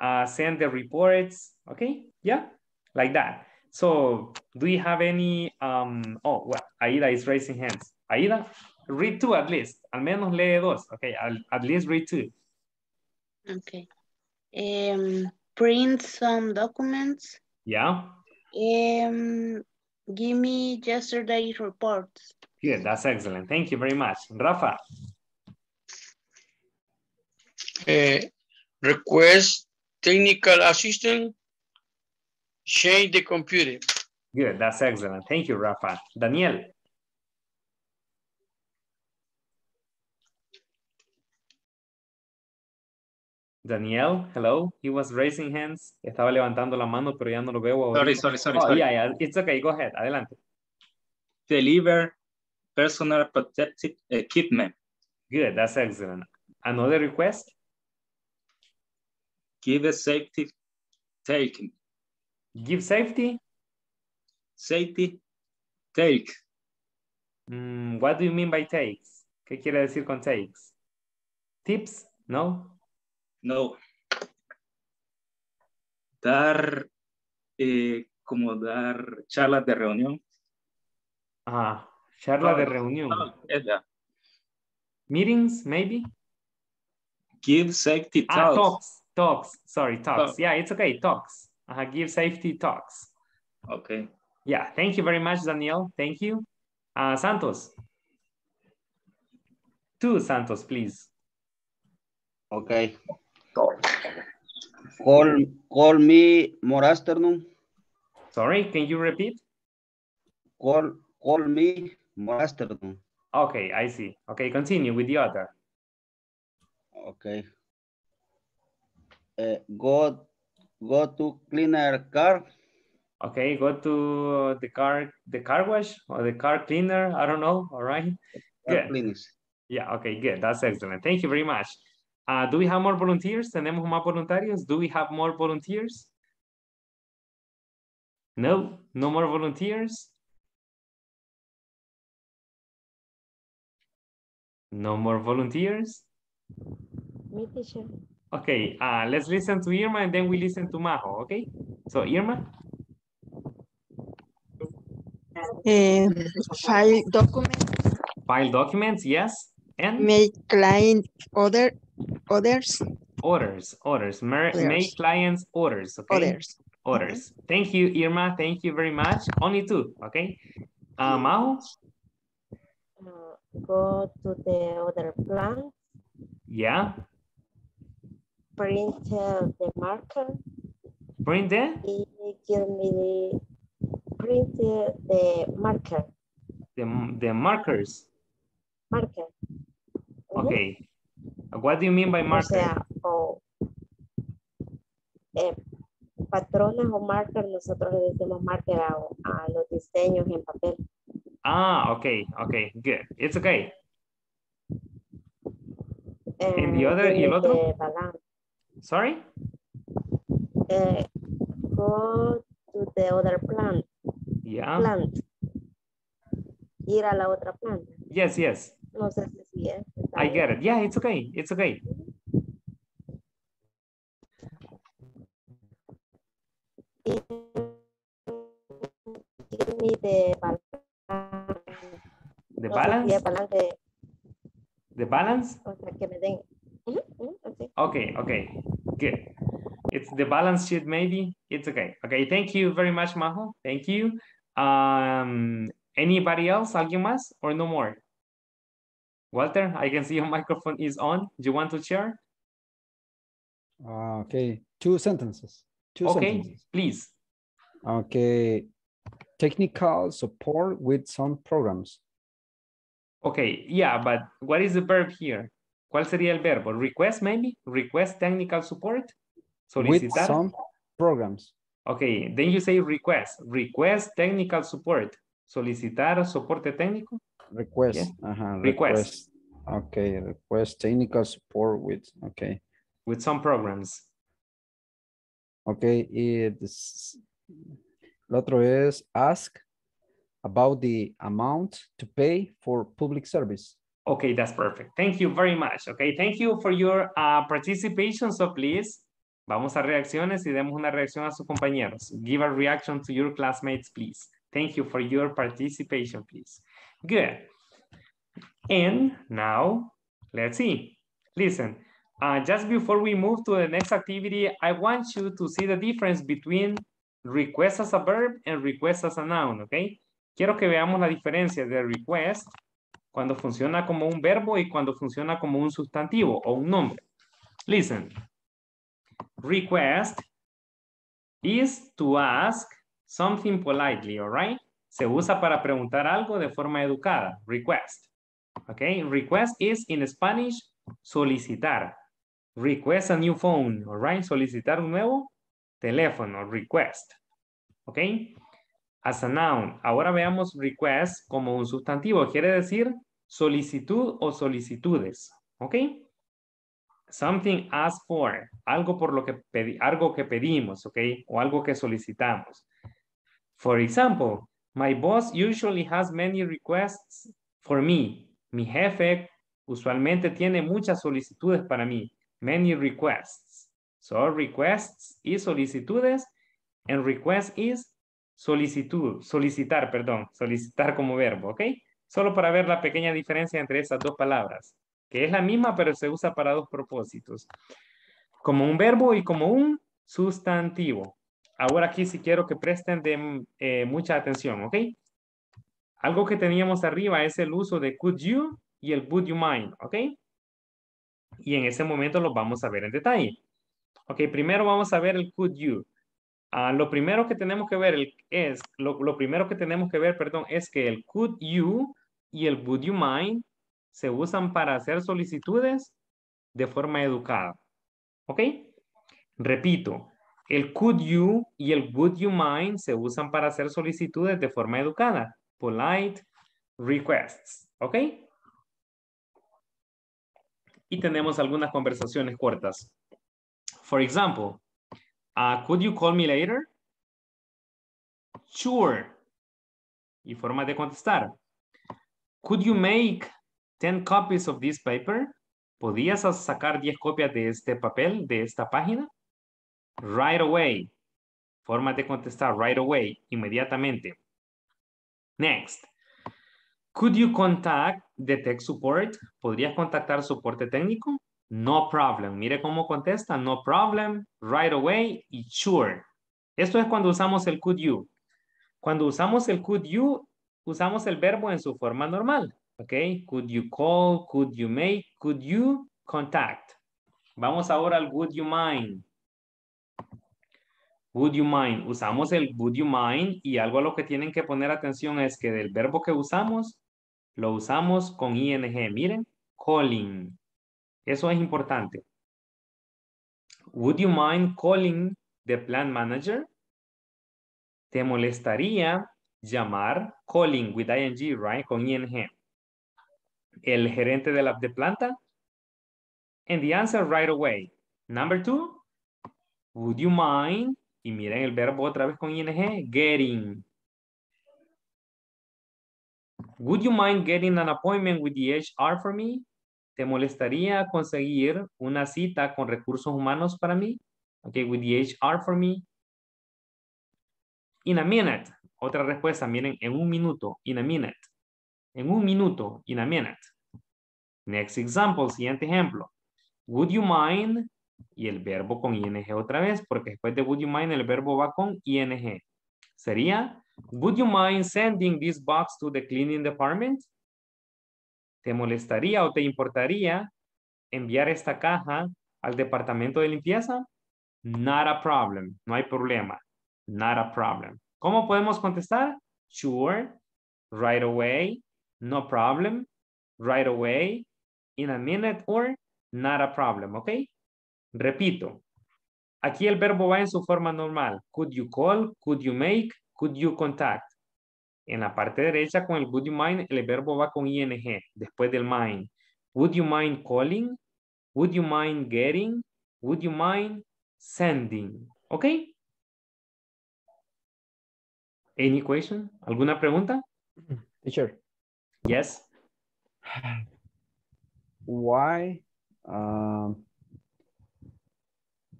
uh, send the reports, okay? Yeah, like that. So, do you have any, um, oh, well, Aida is raising hands. Aida, read two at least, al menos lee dos, okay? Al, at least read two. Okay. Um, print some documents. Yeah, Um, give me yesterday's reports. good, that's excellent. Thank you very much. Rafa, Eh, request technical assistant, change the computer. good, that's excellent. Thank you, Rafa. Daniel, Daniel, hello. He was raising hands. Estaba levantando la mano, pero ya no lo veo. Sorry, ahorita. sorry, sorry, Oh, sorry. yeah, yeah. It's okay. Go ahead. Adelante. Deliver personal protective equipment. Good. That's excellent. Another request? Give a safety take. Give safety? Safety take. Mm, what do you mean by takes? ¿Qué quiere decir con takes? Tips? No? No. Dar, eh, como dar charlas de reunión. Ah, charla de No, reunión. no, es la- Meetings, maybe? Give safety Ah, talks. talks. Talks. Sorry, talks. Talks. Yeah, it's okay. Talks. Uh, give safety talks. Okay. Yeah, thank you very much, Daniel. Thank you. Uh, Santos. Two Santos, please. Okay. Call, call me more afternoon. Sorry, can you repeat? Call, call me more afternoon. Okay, I see. Okay, continue with the other. Okay. Uh, go, go to cleaner car. Okay, go to the car, the car wash or the car cleaner. I don't know. All right. car Good. cleaners. Yeah, okay, good. That's excellent. Thank you very much. Uh, do we have more volunteers? ¿Tenemos más voluntarios? Do we have more volunteers? No, no more volunteers? No more volunteers? Me, teacher. Okay, uh, let's listen to Irma and then we listen to Majo, okay? So Irma, Eh, file document, file documents, yes, and make client order, others, orders, orders, Mer- Orders. make clients orders, okay? others. Orders. Thank you, Irma. Thank you very much. Only two, okay? Uh, Majo, Uh, go to the other plan, yeah, print the marker, print the, give me the print the marker, the, the markers. marker. Okay. What do you mean by O marker? sea, o eh, patrones o marker, nosotros le decimos marker a, a los diseños en papel. Ah, okay, okay, good. It's okay. And the Eh, other, ¿y el otro? balance. Sorry? Eh, go to the other plant, Yeah. plant. Ir a la otra planta. Yes, yes. No sé si es. está I get it. Yeah, it's okay. It's okay. Give me the balance. The balance, The balance? o sea, que me den. Ujú, ujú, así. Okay, okay, good. It's the balance sheet, maybe. It's okay. Okay, thank you very much, Majo. Thank you. Um, anybody else? ¿Alguien más? Or no more? Walter, I can see your microphone is on. Do you want to share? Uh, okay, two sentences. Two Okay, sentences. please. Okay, technical support with some programs. Okay, yeah, but what is the verb here? ¿Cuál sería el verbo? Request, maybe? Request technical support? Solicitar. With some programs. Okay, then you say request. Request technical support. Solicitar soporte técnico. Request. Yes. ajá, Request. Okay, request technical support with, okay. With some programs. Okay, it's, el otro es ask about the amount to pay for public service. Okay, that's perfect. Thank you very much. Okay, thank you for your uh, participation. So please, vamos a reacciones y demos una reacción a sus compañeros. Give a reaction to your classmates, please. Thank you for your participation, please. Good. And now, let's see. Listen, uh, just before we move to the next activity, I want you to see the difference between request as a verb and request as a noun, okay? Quiero que veamos la diferencia de request cuando funciona como un verbo y cuando funciona como un sustantivo o un nombre. Listen. Request is to ask something politely, all right? Se usa para preguntar algo de forma educada. Request. Okay? Request is in Spanish solicitar. Request a new phone, all right? Solicitar un nuevo teléfono. Request. Okay? As a noun. Ahora veamos request como un sustantivo. Quiere decir solicitud o solicitudes. ¿Ok? Something asked for. Algo por lo que pedi- algo que pedimos, ¿ok? O algo que solicitamos. For example, my boss usually has many requests for me. Mi jefe usualmente tiene muchas solicitudes para mí. Many requests. So requests y solicitudes and request is solicitud, solicitar, perdón, solicitar como verbo, ¿ok? Solo para ver la pequeña diferencia entre esas dos palabras, que es la misma, pero se usa para dos propósitos. Como un verbo y como un sustantivo. Ahora aquí sí quiero que presten eh, mucha atención, ¿ok? Algo que teníamos arriba es el uso de could you y el would you mind, ¿ok? Y en ese momento lo vamos a ver en detalle. Ok, primero vamos a ver el could you. Ah, lo primero que tenemos que ver es, lo primero que tenemos que ver, perdón, es que el could you y el would you mind se usan para hacer solicitudes de forma educada. ¿Ok? Repito, el could you y el would you mind se usan para hacer solicitudes de forma educada. Polite requests. ¿Ok? Y tenemos algunas conversaciones cortas. For example, uh, could you call me later? Sure. Y forma de contestar. Could you make 10 copies of this paper? ¿Podrías sacar 10 copias de este papel, de esta página? Right away. Forma de contestar right away, inmediatamente. Next. Could you contact the tech support? ¿Podrías contactar soporte técnico? No problem. Mire cómo contesta. No problem, right away y sure. Esto es cuando usamos el could you. Cuando usamos el could you, usamos el verbo en su forma normal. ¿Ok? Could you call, could you make, could you contact. Vamos ahora al would you mind. Would you mind? Usamos el would you mind y algo a lo que tienen que poner atención es que del verbo que usamos, lo usamos con ing. Miren, calling. Eso es importante. Would you mind calling the plant manager? ¿Te molestaría llamar calling with ing, right? Con ing. El gerente de la de planta? And the answer right away. Number two, would you mind? Y miren el verbo otra vez con ing, getting. Would you mind getting an appointment with the HR for me? ¿Te molestaría conseguir una cita con recursos humanos para mí? Okay, with the HR for me. In a minute. Otra respuesta, miren, en un minuto. In a minute. En un minuto. In a minute. Next example, siguiente ejemplo. Would you mind? Y el verbo con ing otra vez, porque después de would you mind el verbo va con ing. Sería, would you mind sending this box to the cleaning department? ¿Te molestaría o te importaría enviar esta caja al departamento de limpieza? Not a problem. No hay problema. Not a problem. ¿Cómo podemos contestar? Sure. Right away. No problem. Right away. In a minute or not a problem. ¿Ok? Repito. Aquí el verbo va en su forma normal. Could you call? Could you make? Could you contact? En la parte derecha con el would you mind, el verbo va con ing después del mind. Would you mind calling? Would you mind getting? Would you mind sending? ¿Ok? Any question? ¿Alguna pregunta? Teacher. Yes. Why um,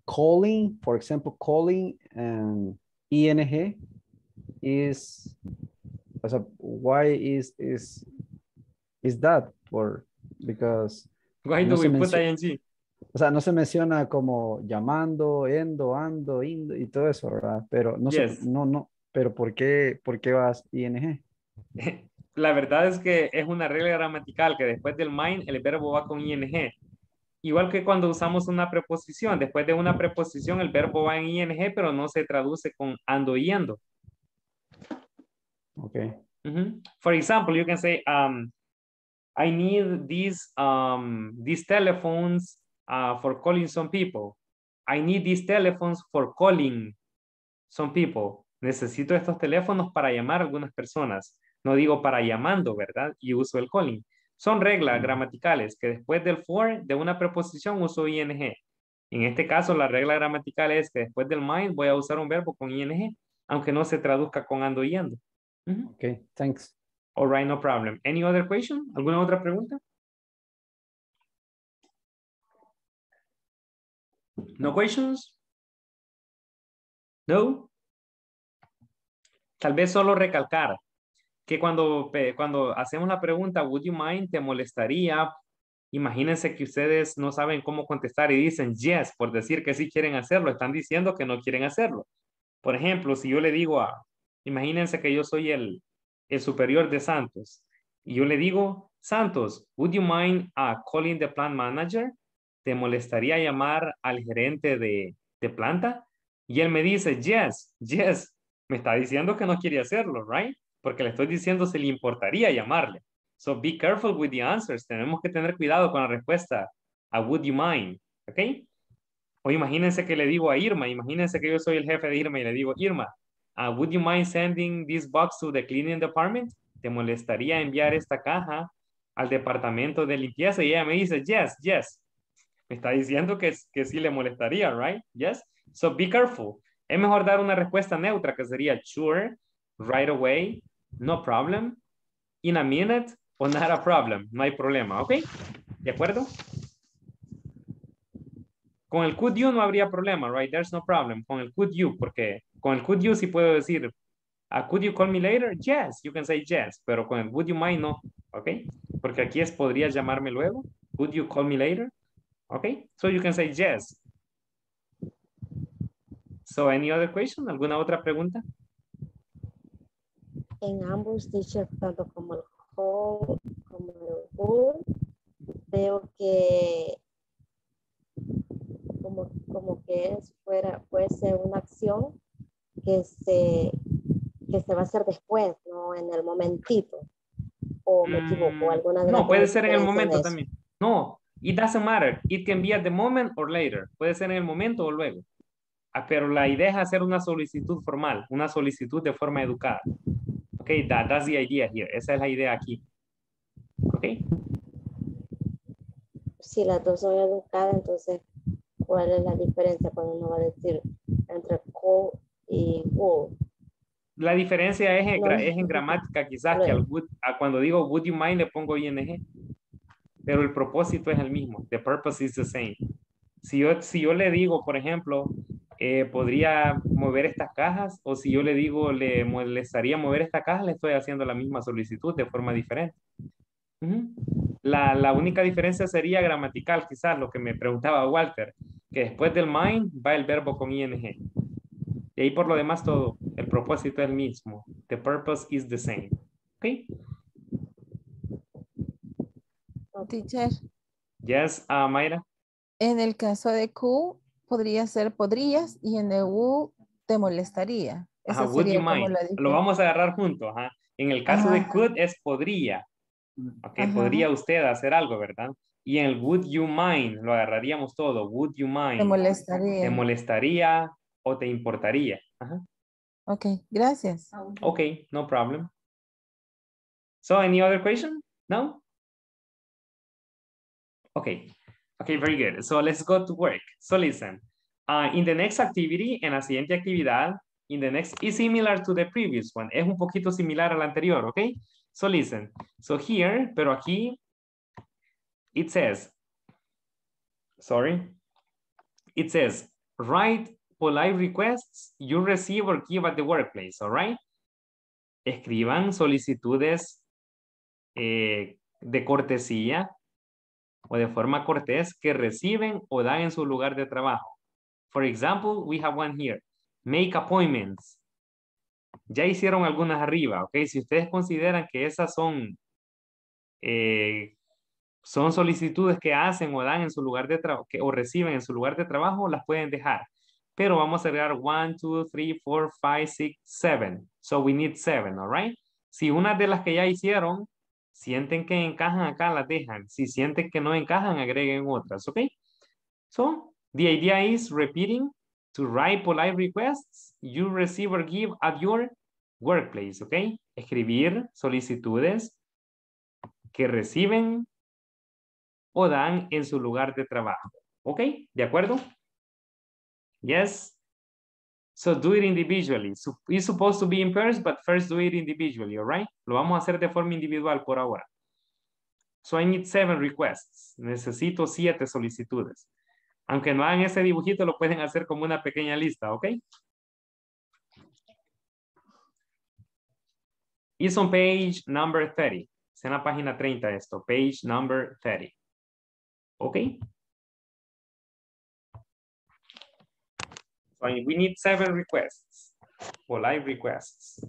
calling, for example, calling and ing is, o sea, why is is is that? Or because Why no do se we put ing? O sea, no se menciona como llamando, endo, ando, indo y todo eso, ¿verdad? Pero no sé, Yes. no, no, pero ¿por qué, por qué vas ing? La verdad es que es una regla gramatical que después del mind el verbo va con ing. Igual que cuando usamos una preposición, después de una preposición el verbo va en ing, pero no se traduce con ando yendo. Okay. Mhm. For example, you can say, um, I need these, um, these telephones uh, for calling some people. I need these telephones for calling some people. Necesito estos teléfonos para llamar a algunas personas. No digo para llamando, ¿verdad? Y uso el calling. Son reglas gramaticales que después del for de una preposición uso ing. En este caso, la regla gramatical es que después del mind voy a usar un verbo con ing, aunque no se traduzca con ando y Okay, thanks. All right, no problem. Any other question? ¿Alguna otra pregunta? No questions? No? Tal vez solo recalcar que cuando, cuando hacemos la pregunta, would you mind, te molestaría, imagínense que ustedes no saben cómo contestar y dicen yes por decir que sí quieren hacerlo, están diciendo que no quieren hacerlo. Por ejemplo, si yo le digo a, imagínense que yo soy el, el superior de Santos y yo le digo, Santos, would you mind uh, calling the plant manager? ¿Te molestaría llamar al gerente de, de planta? Y él me dice, yes, yes. Me está diciendo que no quiere hacerlo, right? Porque le estoy diciendo si le importaría llamarle. So be careful with the answers. Tenemos que tener cuidado con la respuesta a would you mind, ¿ok? O imagínense que le digo a Irma, imagínense que yo soy el jefe de Irma y le digo, Irma, uh, would you mind sending this box to the cleaning department? ¿Te molestaría enviar esta caja al departamento de limpieza? Y ella me dice, yes, yes. Me está diciendo que, que sí le molestaría, right? Yes. So be careful. Es mejor dar una respuesta neutra que sería sure, right away, no problem, in a minute o not a problem. No hay problema, ¿ok? ¿De acuerdo? Con el could you no habría problema, right? There's no problem. Con el could you, porque con el could you sí puedo decir, ah, could you call me later? Yes, you can say yes, pero con el would you mind no, ¿ok? Porque aquí es, ¿podrías llamarme luego? Would you call me later? ¿Ok? So you can say yes. So any other question? ¿Alguna otra pregunta? En ambos teacher, tanto como el whole como el whole, veo que como, como que es fuera, puede ser una acción que se, que se va a hacer después, no en el momentito. O me equivoco, alguna de Mm, No, puede ser en el momento eso. también. No, it doesn't matter. It can be at the moment or later. Puede ser en el momento o luego. Ah, Pero la idea es hacer una solicitud formal, una solicitud de forma educada. Ok, that, that's the idea here. Esa es la idea aquí. Ok, Si las dos son educadas, entonces, ¿cuál es la diferencia cuando uno va a decir entre co y would? la diferencia es en, No. es en gramática quizás que al would- a cuando digo would you mind le pongo ing. Pero el propósito es el mismo. The purpose is the same. Si yo, si yo le digo, por ejemplo, eh, podría mover estas cajas o si yo le digo le molestaría mover esta caja, le estoy haciendo la misma solicitud de forma diferente. Ujú. La, la única diferencia sería gramatical, quizás lo que me preguntaba Walter, que después del mind va el verbo con ing. Y ahí por lo demás todo, el propósito es el mismo. The purpose is the same. ¿Ok? Teacher, Yes, uh, Mayra. en el caso de Q, podría ser podrías y en el U te molestaría. Ajá, would sería you mind? Lo vamos a agarrar juntos. En el caso de Ajá. could es podría. Ok, Ajá. podría usted hacer algo, ¿verdad? Y en el would you mind lo agarraríamos todo. Would you mind? Te molestaría. ¿Te molestaría o te importaría? Ajá. Ok, gracias. Ok, no problem. So, any other question? No? Okay. Okay, very good. So let's go to work. So listen. Uh, in the next activity, en la siguiente actividad, in the next, is similar to the previous one. Es un poquito similar al anterior, okay? So listen. So here, pero aquí, it says, sorry, it says, write polite requests you receive or give at the workplace, all right? Escriban solicitudes eh, de cortesía o de forma cortés que reciben o dan en su lugar de trabajo. For example, we have one here. Make appointments. Ya hicieron algunas arriba, ¿ok? Si ustedes consideran que esas son, eh, son solicitudes que hacen o dan en su lugar de trabajo, o reciben en su lugar de trabajo, las pueden dejar. Pero vamos a agregar 1, 2, 3, 4, 5, 6, 7. So we need 7, all right? Si una de las que ya hicieron sienten que encajan acá, las dejan. Si sienten que no encajan, agreguen otras, ¿ok? So, the idea is repeating to write polite requests you receive or give at your workplace, ¿ok? Escribir solicitudes que reciben o dan en su lugar de trabajo, ¿ok? ¿De acuerdo? Yes? So do it individually. It's supposed to be in pairs, but first do it individually, all right? Lo vamos a hacer de forma individual por ahora. So I need seven requests. Necesito siete solicitudes. Aunque no hagan ese dibujito, lo pueden hacer como una pequeña lista, ¿ok? It's on page number 30. Es en la página 30 esto, page number 30. ¿Ok? So we need seven requests, polite requests.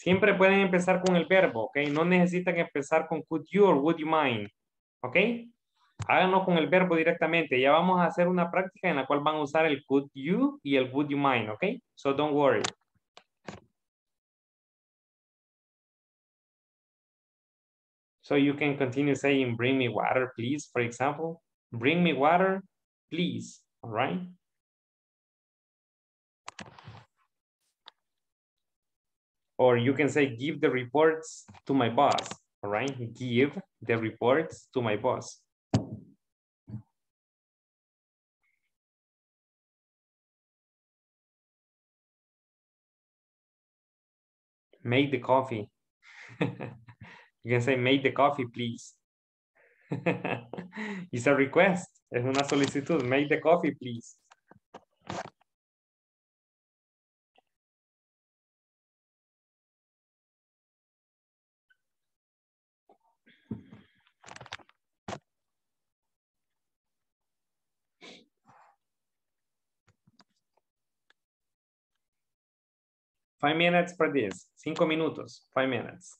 Siempre pueden empezar con el verbo, ¿ok? No necesitan empezar con could you or would you mind, ¿ok? Háganlo con el verbo directamente. Ya vamos a hacer una práctica en la cual van a usar el could you y el would you mind, ¿ok? So don't worry. So you can continue saying, bring me water, please, for example. Bring me water please. All right. Or you can say, give the reports to my boss. All right. Give the reports to my boss. Make the coffee. you can say, make the coffee, please. It's a request. Es una solicitud. Make the coffee, please. Five minutes for this. Cinco minutos. Five minutes.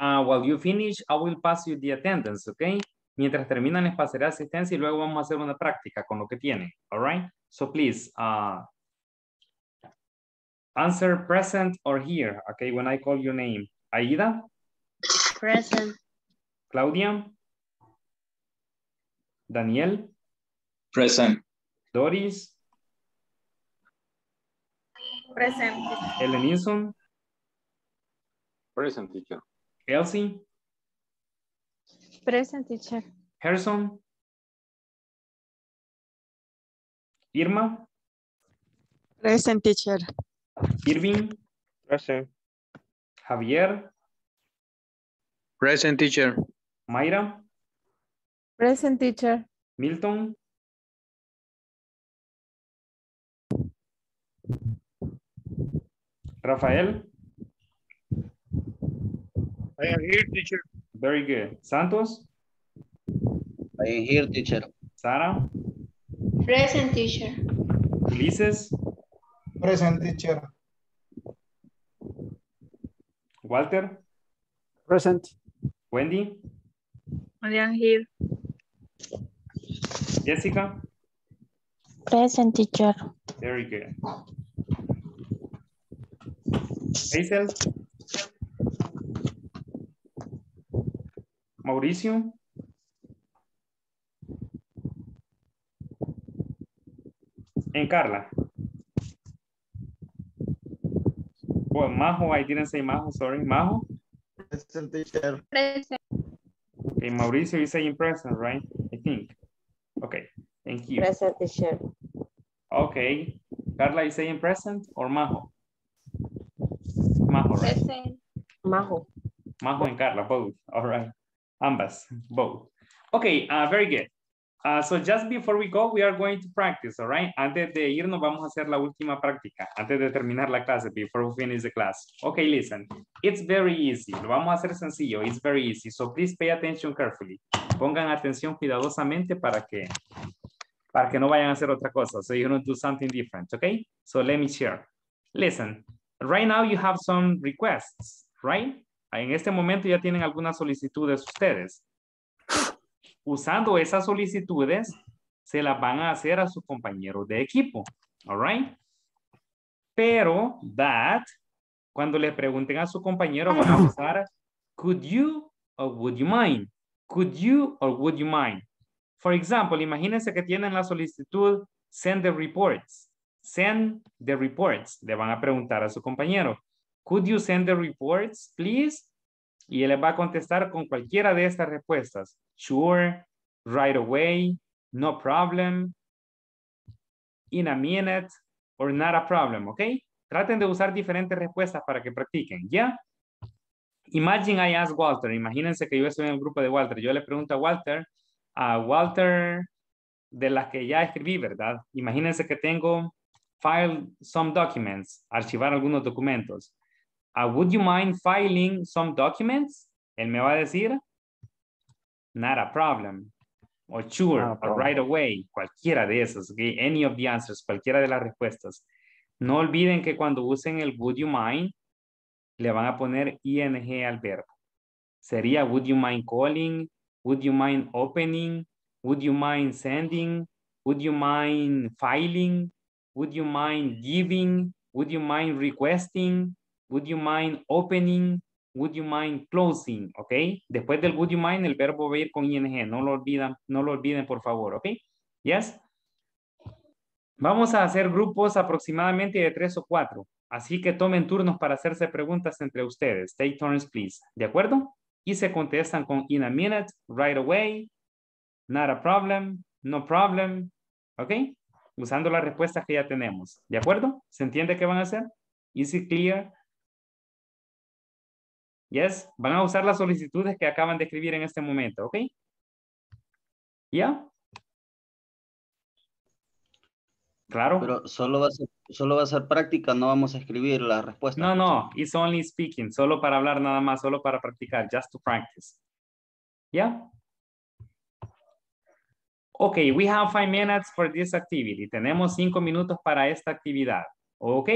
Uh, while you finish, I will pass you the attendance, okay? Mientras terminan, les pasaré asistencia y luego vamos a hacer una práctica con lo que tienen, all right? So please, uh, answer present or here, okay, when I call your name. Aida, Present. Claudia, Daniel, Present. Doris, Present. Elenison, Present teacher. Elsie, Present teacher. Harrison, Irma, Present teacher. Irving, Present. Javier, Present teacher. Mayra, Present teacher. Milton, Rafael, I am here, teacher. very good. Santos, I am here, teacher. Sara, Present teacher. Ulises, Present teacher. Walter, Present. Wendy, I am here. Jessica, Present teacher. very good. Hazel, Mauricio, and Carla. Well, Majo, I didn't say Majo, sorry. Majo, Present teacher. Present. okay, Mauricio, you say in present, right? I think. Okay, thank you. Present teacher. Okay, Carla, you say in present or Majo? Majo, right? Present. Majo. Majo and Carla, both. All right. Ambas, both. Okay, uh, very good. Uh, so just before we go, we are going to practice, all right? Antes de irnos, vamos a hacer la última práctica, antes de terminar la clase, before we finish the class. Okay, listen. It's very easy. Lo vamos a hacer sencillo. It's very easy. So please pay attention carefully. Pongan atención cuidadosamente para que, para que no vayan a hacer otra cosa. So you don't do something different, okay? So let me share. Listen, right now you have some requests, right? En este momento ya tienen algunas solicitudes ustedes. Usando esas solicitudes, se las van a hacer a su compañero de equipo. All right? Pero, that, cuando le pregunten a su compañero, van a usar could you or would you mind? Could you or would you mind? For example, imagínense que tienen la solicitud send the reports. Send the reports. Le van a preguntar a su compañero. Could you send the reports, please? Y él va a contestar con cualquiera de estas respuestas. Sure, right away, no problem, in a minute, or not a problem, ¿ok? Traten de usar diferentes respuestas para que practiquen, ¿ya? Imagine I ask Walter, imagínense que yo estoy en el grupo de Walter, yo le pregunto a Walter, a Walter de las que ya escribí, ¿verdad? Imagínense que tengo file some documents, archivar algunos documentos. Uh, would you mind filing some documents? Él me va a decir, not a problem. O sure, or right away. Cualquiera de esos, okay? Any of the answers, cualquiera de las respuestas. No olviden que cuando usen el would you mind, le van a poner ing al verbo. Sería would you mind calling, would you mind opening, would you mind sending, would you mind filing, would you mind giving, would you mind requesting, would you mind opening, would you mind closing, ¿ok? Después del would you mind, el verbo va ir con ing, no lo olvidan, no lo olviden por favor, ¿ok? Yes? Vamos a hacer grupos aproximadamente de tres o cuatro, así que tomen turnos para hacerse preguntas entre ustedes. Take turns, please. ¿De acuerdo? Y se contestan con in a minute, right away, not a problem, no problem, ¿ok? Usando las respuestas que ya tenemos. ¿De acuerdo? ¿Se entiende qué van a hacer? Is it clear? Yes, van a usar las solicitudes que acaban de escribir en este momento, ¿ok? ¿Ya? Claro. Pero solo va a ser, solo va a ser práctica, no vamos a escribir las respuestas. No, no, it's only speaking, solo para hablar nada más, solo para practicar, just to practice. ¿Ya? Okay, we have five minutes for this activity. Tenemos cinco minutos para esta actividad. ¿Ok?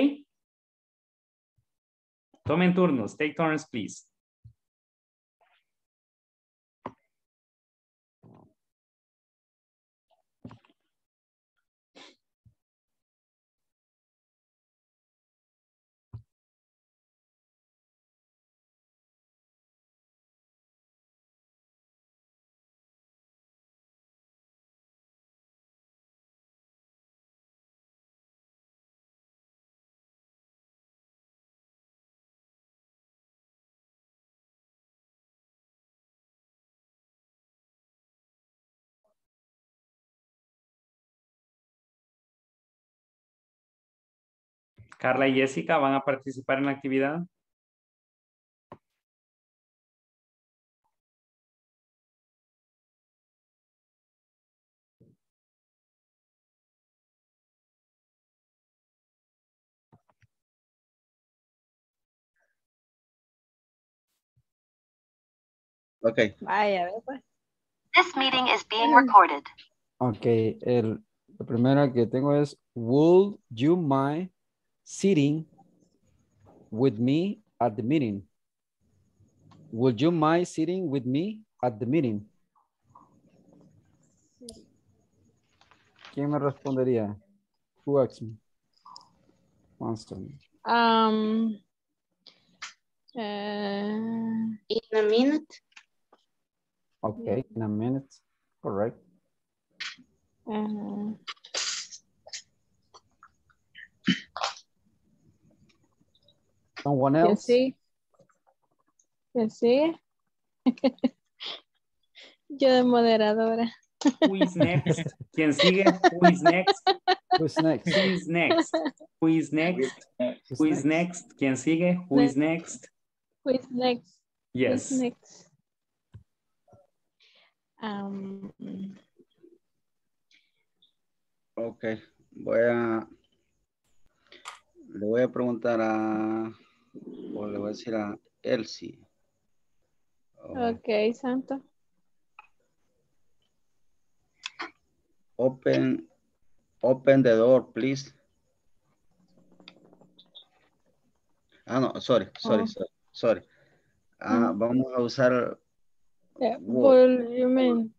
Tomen turnos. Take turns, please. Carla y Jessica van a participar en la actividad. Ok. Vaya, pues. This meeting is being recorded. Ok, el, la primera que tengo es, would you mind sitting with me at the meeting? Would you mind sitting with me at the meeting? ¿Quién me respondería? Who asked me? Answer me. Um, uh, In a minute. Okay, in a minute. Correct. uh, Someone ¿Quién else? sigue? ¿Quién sigue? Yo de moderadora. Who is next? ¿Quién sigue? Who is next? Who's next? Who is next? Who is next? Who is next? ¿Quién sigue? Who is next? Who is next? Who Yes. is next? Um, Ok, voy a, le voy a preguntar a, o le voy a decir a Elsie. Oh, ok, Santo. Open, open the door, please. Ah, no, sorry, sorry, Oh. sorry, sorry. Ah, Mm. vamos a usar, Yeah, mean?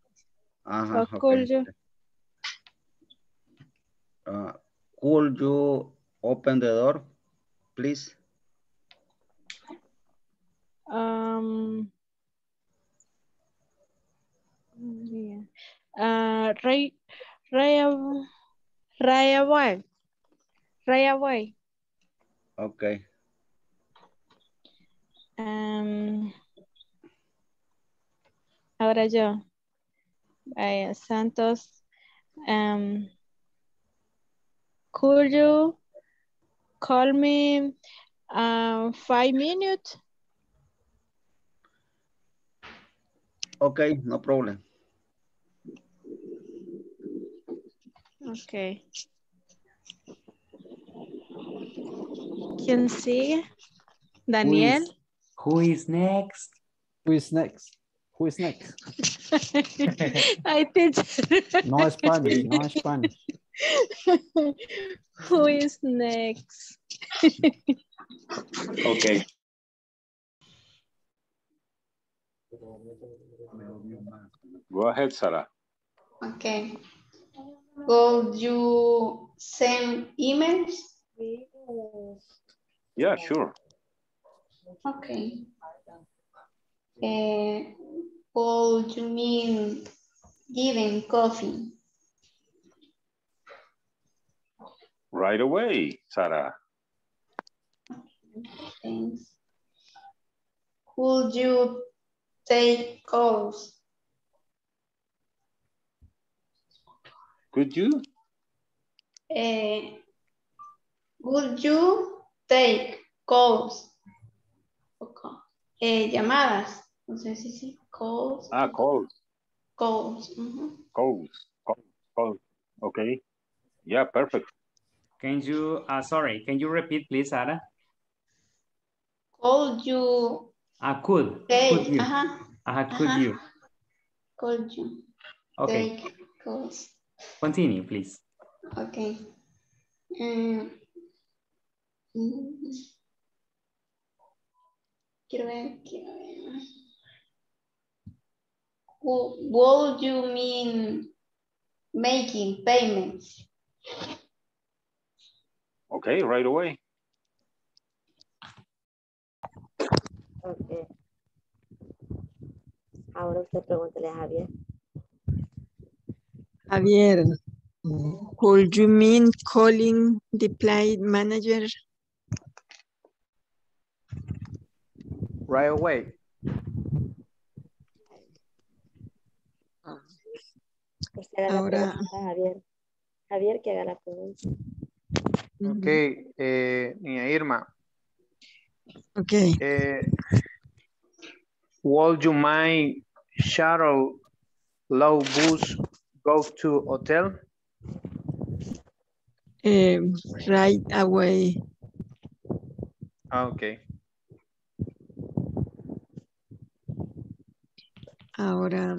ajá, So ok. could you? Ah, could you open the door, please? Um, yeah. Uh, right, right, right away. Right away. Ok, Um, ahora yo. Vaya, Santos. Um, could you call me um, five minutes? Ok, no problem. Okay. ¿Quién sigue? Daniel. Who is next? Who is next? Who is next? I teach. No Spanish, no Spanish. Who is next? Okay. Go ahead, Sarah. Okay. Will you send emails? Yeah, sure. Okay. Uh, will you mean giving coffee? Right away, Sarah. Thanks. Would you take calls? Could you? Eh, would you take calls? Okay. Eh, llamadas. No sé si sí. Calls. Ah, calls, Calls. ujú. calls, calls, calls. Okay. Yeah, perfect. Can you, uh, sorry, can you repeat please, Sarah? Could you Ah, could, take? could you? Ajá. Ajá, could Ajá. you? Could you Okay, take calls? continue, please. Okay. Mm. Mm. Quiero ver, quiero ver. Wo- Would you mean making payments? Okay, right away. Ok. Ahora usted pregúntele a Javier. Javier, could you mean calling the plant manager? Right away. Usted haga la Ahora- pregunta, Javier. Javier, que haga la pregunta. Ok, eh, niña Irma. Ok. Eh, would you mind shuttle low bus go to hotel? Eh, right away. Ah, ok. Ahora,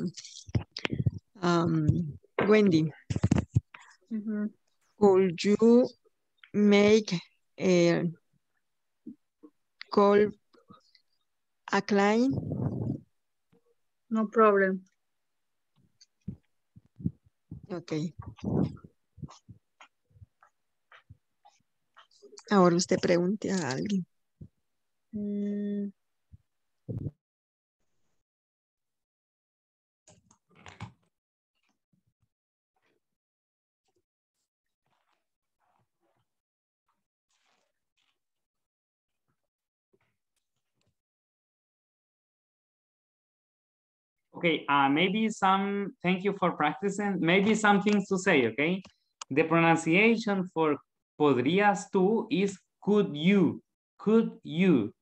um, Wendy, could you make a call a client? No problem. Ok. Ahora usted pregunte a alguien. Mm, Okay, uh, maybe some, thank you for practicing. Maybe some things to say, okay? The pronunciation for podrías tú is could you, could you.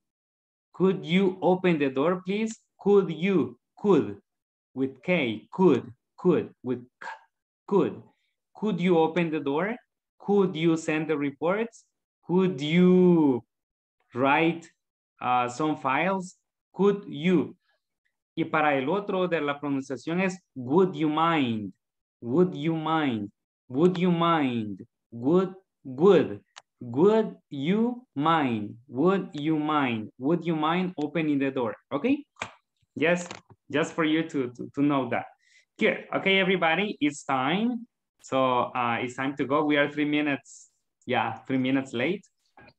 Could you open the door, please? Could you, could, with K, could, could, with K, could. Could you open the door? Could you send the reports? Could you write uh, some files? Could you? Y para el otro de la pronunciación es would you mind, would you mind, would you mind, would, would, would you mind, would you mind, would you mind opening the door, okay? Yes, just for you to, to, know that. Good, okay everybody, it's time. So uh, it's time to go, we are three minutes, yeah, three minutes late.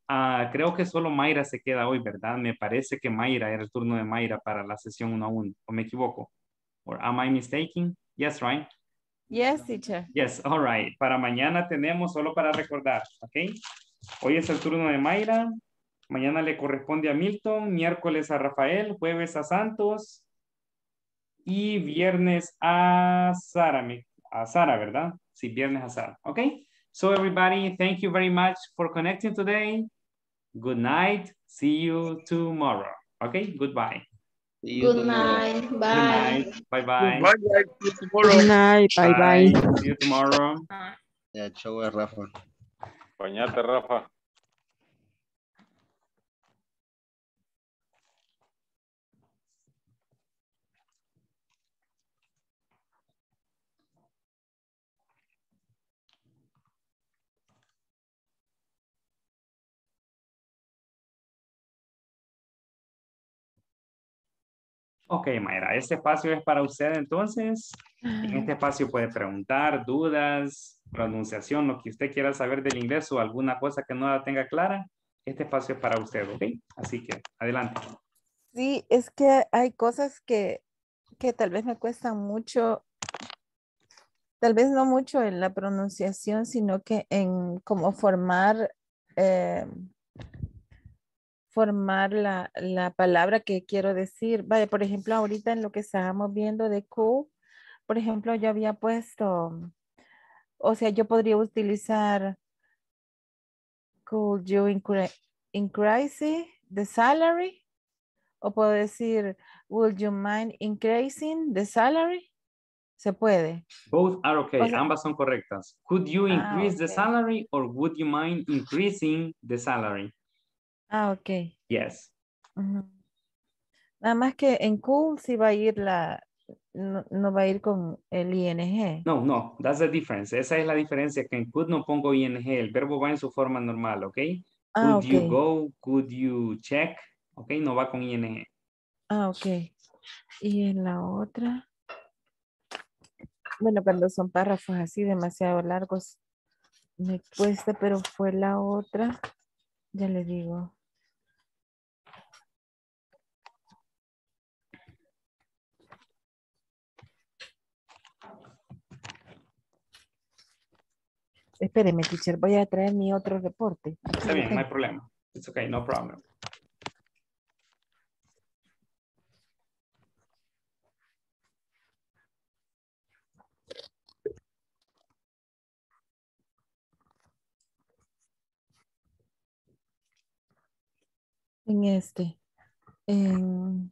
Ah, creo que solo Mayra se queda hoy, ¿verdad? Me parece que Mayra era el turno de Mayra para la sesión 1 a 1, ¿o me equivoco? Or am I mistaken? Yes, right? Yes, teacher. Yes, all right. Para mañana tenemos solo para recordar, ¿ok? Hoy es el turno de Mayra, mañana le corresponde a Milton, miércoles a Rafael, jueves a Santos y viernes a Sara, a Sara, ¿verdad? Sí, viernes a Sara, ¿ok? So everybody, thank you very much for connecting today. Good night. See you tomorrow. Okay, goodbye. Good night. Good Bye. night. Bye-bye. Bye-bye. See you tomorrow. Good night. Bye bye. See you tomorrow. Ya, chau, Rafa. Bañate, Rafa. Ok, Mayra, este espacio es para usted entonces. En este espacio puede preguntar, dudas, pronunciación, lo que usted quiera saber del inglés o alguna cosa que no la tenga clara. Este espacio es para usted, ¿ok? Así que, adelante. Sí, es que hay cosas que, que tal vez me cuestan mucho, tal vez no mucho en la pronunciación, sino que en cómo formar, eh, formar la, la palabra que quiero decir. Vaya, por ejemplo, ahorita en lo que estábamos viendo de cool, por ejemplo, yo había puesto, o sea, yo podría utilizar could you incre- increase the salary? O puedo decir, would you mind increasing the salary? Se puede. Both are okay. O sea- Ambas son correctas. Could you Ah, increase the salary or would you mind increasing the salary? Ah, ok. Yes. Ujú. Nada más que en cool sí va a ir la, no, no va a ir con el ing. No, no, that's the difference. Esa es la diferencia que en could no pongo ing. El verbo va en su forma normal, ¿ok? Ah, could you go? Could you check? ¿Ok? No va con ing. Ah, ok. Y en la otra. Bueno, cuando son párrafos así demasiado largos, me cuesta, pero fue la otra. Ya le digo. Espéreme, teacher, voy a traer mi otro reporte. Aquí Está bien, tengo. no hay problema. It's okay, no problem. En este, en,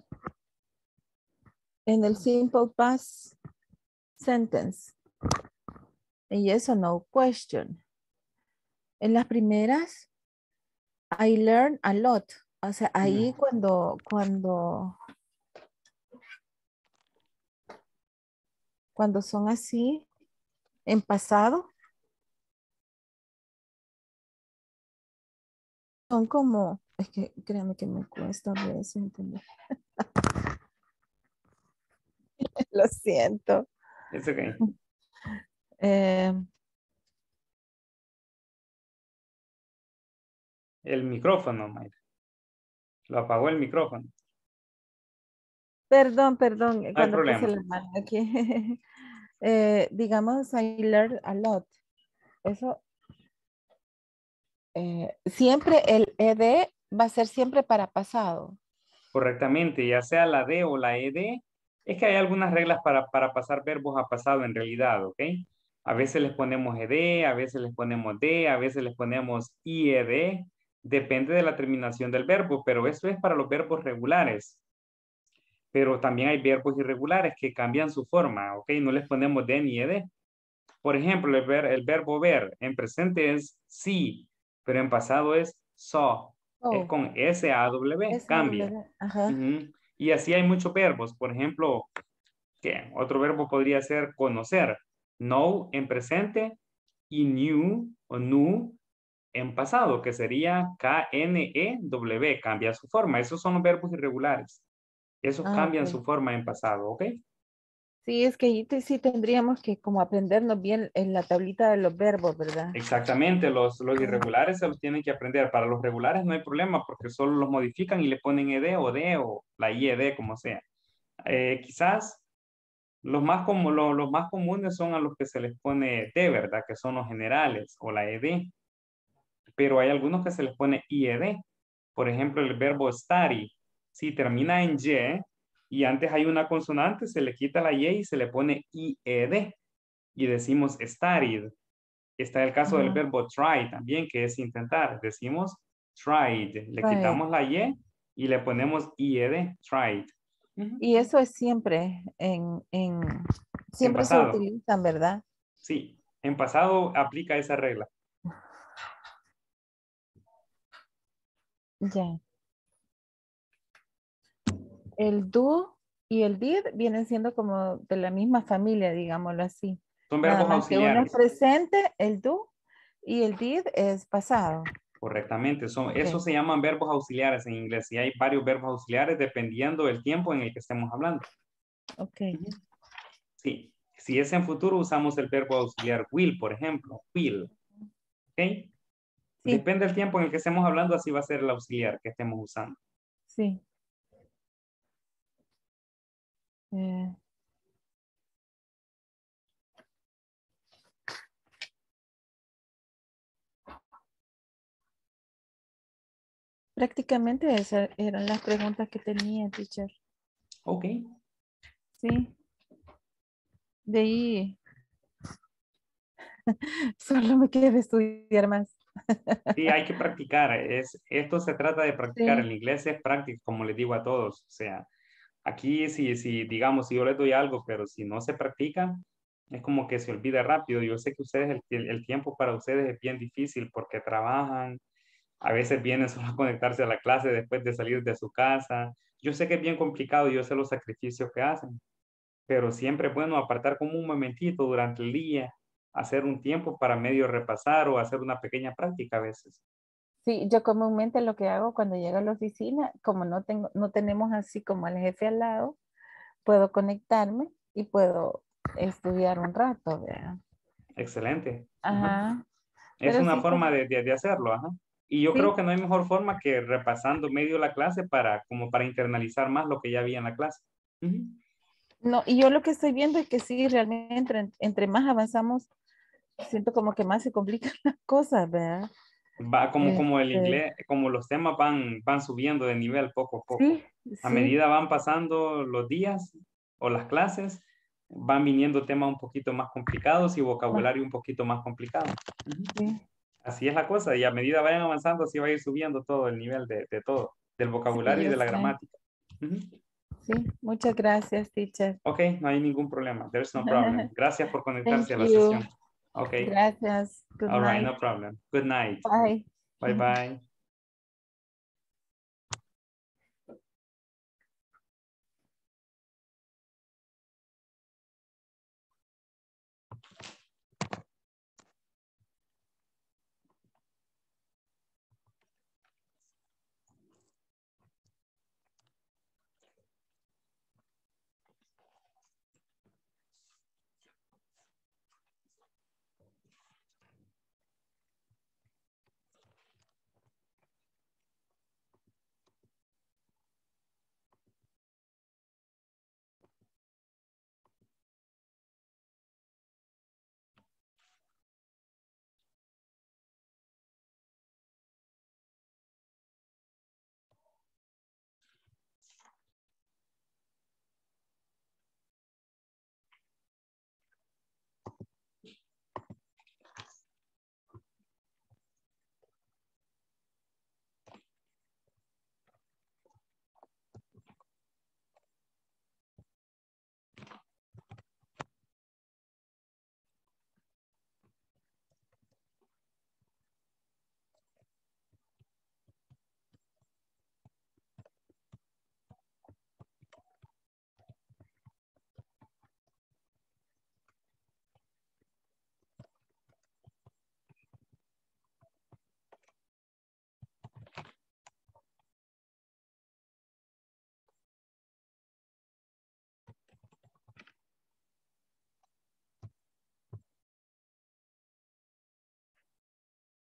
en el simple past sentence, y eso no question. En las primeras, I learn a lot. O sea, ahí cuando, cuando, cuando son así, en pasado, son como, es que créanme que me cuesta a veces entender. Lo siento. It's okay. Eh, El micrófono, Mayra. Lo apagó el micrófono. perdón, perdón, cuando puse problema. la mano aquí. Eh, digamos, I learned a lot. Eso, eh, siempre el ed va a ser siempre para pasado. Correctamente, ya sea la D o la ED. Es que hay algunas reglas para, para pasar verbos a pasado en realidad, ¿ok? A veces les ponemos ED, a veces les ponemos D, a veces les ponemos IED. Depende de la terminación del verbo, pero eso es para los verbos regulares. Pero también hay verbos irregulares que cambian su forma, ¿ok? No les ponemos D ni ED. Por ejemplo, el, ver- el verbo ver en presente es sí, pero en pasado es saw. Es Oh. con S-A-W, cambia. Y así hay muchos verbos. Por ejemplo, ¿qué? otro verbo podría ser conocer. Know en presente y knew o knew en pasado, que sería K-N-E-W, cambia su forma. Esos son los verbos irregulares. Esos Ah, cambian su forma en pasado, ¿ok? Sí, es que ahí te- sí tendríamos que como aprendernos bien en la tablita de los verbos, ¿verdad? Exactamente, los, los irregulares se los tienen que aprender. Para los regulares no hay problema porque solo los modifican y le ponen ED o D o la IED, como sea. Eh, quizás los más, como, lo- los más comunes son a los que se les pone D, ¿verdad? Que son los generales o la ED. Pero hay algunos que se les pone IED. Por ejemplo, el verbo study. Si termina en Y y antes hay una consonante, se le quita la Y y se le pone IED. Y decimos studied. Está el caso del verbo try también, que es intentar. Decimos tried. Le Tried. quitamos la Y y le ponemos IED, tried. Y eso es siempre en, en siempre se pasado. utilizan, ¿verdad? Sí, en pasado aplica esa regla. Ya. El do y el did vienen siendo como de la misma familia, digámoslo así. Son Nada verbos más que uno es auxiliares. presente, el do, y el did es pasado. Correctamente, son, Ok. esos se llaman verbos auxiliares en inglés y hay varios verbos auxiliares dependiendo del tiempo en el que estemos hablando. Ok. Sí, si es en futuro usamos el verbo auxiliar will, por ejemplo, will. ¿Ok? Depende del tiempo en el que estemos hablando, así va a ser el auxiliar que estemos usando. Sí. Eh, prácticamente esas eran las preguntas que tenía, teacher. Ok. Sí. De ahí. Solo me queda estudiar más. Sí, hay que practicar. Es, esto se trata de practicar. Sí. El inglés es práctico, como les digo a todos. O sea, aquí si, si digamos, si yo les doy algo, pero si no se practica, es como que se olvida rápido. Yo sé que ustedes, el, el- el tiempo para ustedes es bien difícil porque trabajan, a veces vienen solo a conectarse a la clase después de salir de su casa. Yo sé que es bien complicado, yo sé los sacrificios que hacen, pero siempre es bueno apartar como un momentito durante el día, hacer un tiempo para medio repasar o hacer una pequeña práctica a veces. Sí, yo comúnmente lo que hago cuando llego a la oficina, como no tengo, no tenemos así como al jefe al lado, puedo conectarme y puedo estudiar un rato, ¿verdad? Excelente. Ajá. Es Pero una sí, forma de, de- de hacerlo, ajá. Y yo Sí. creo que no hay mejor forma que repasando medio la clase para, como para internalizar más lo que ya había en la clase. Ujú. No, y yo lo que estoy viendo es que sí, realmente entre, entre más avanzamos, siento como que más se complican las cosas, ¿verdad? Va como, como el Este- inglés, como los temas van, van subiendo de nivel poco a poco. Sí, A sí. medida van pasando los días o las clases, van viniendo temas un poquito más complicados y vocabulario un poquito más complicado. Sí. Así es la cosa, y a medida vayan avanzando, así va a ir subiendo todo el nivel de, de todo. del vocabulario y de la gramática. Sí, muchas gracias, teacher. Ok, no hay ningún problema. There's no problem. Gracias por conectarse a la you. sesión. Ok. Gracias. Good All right, night. no problem. Good night. Bye. Bye bye.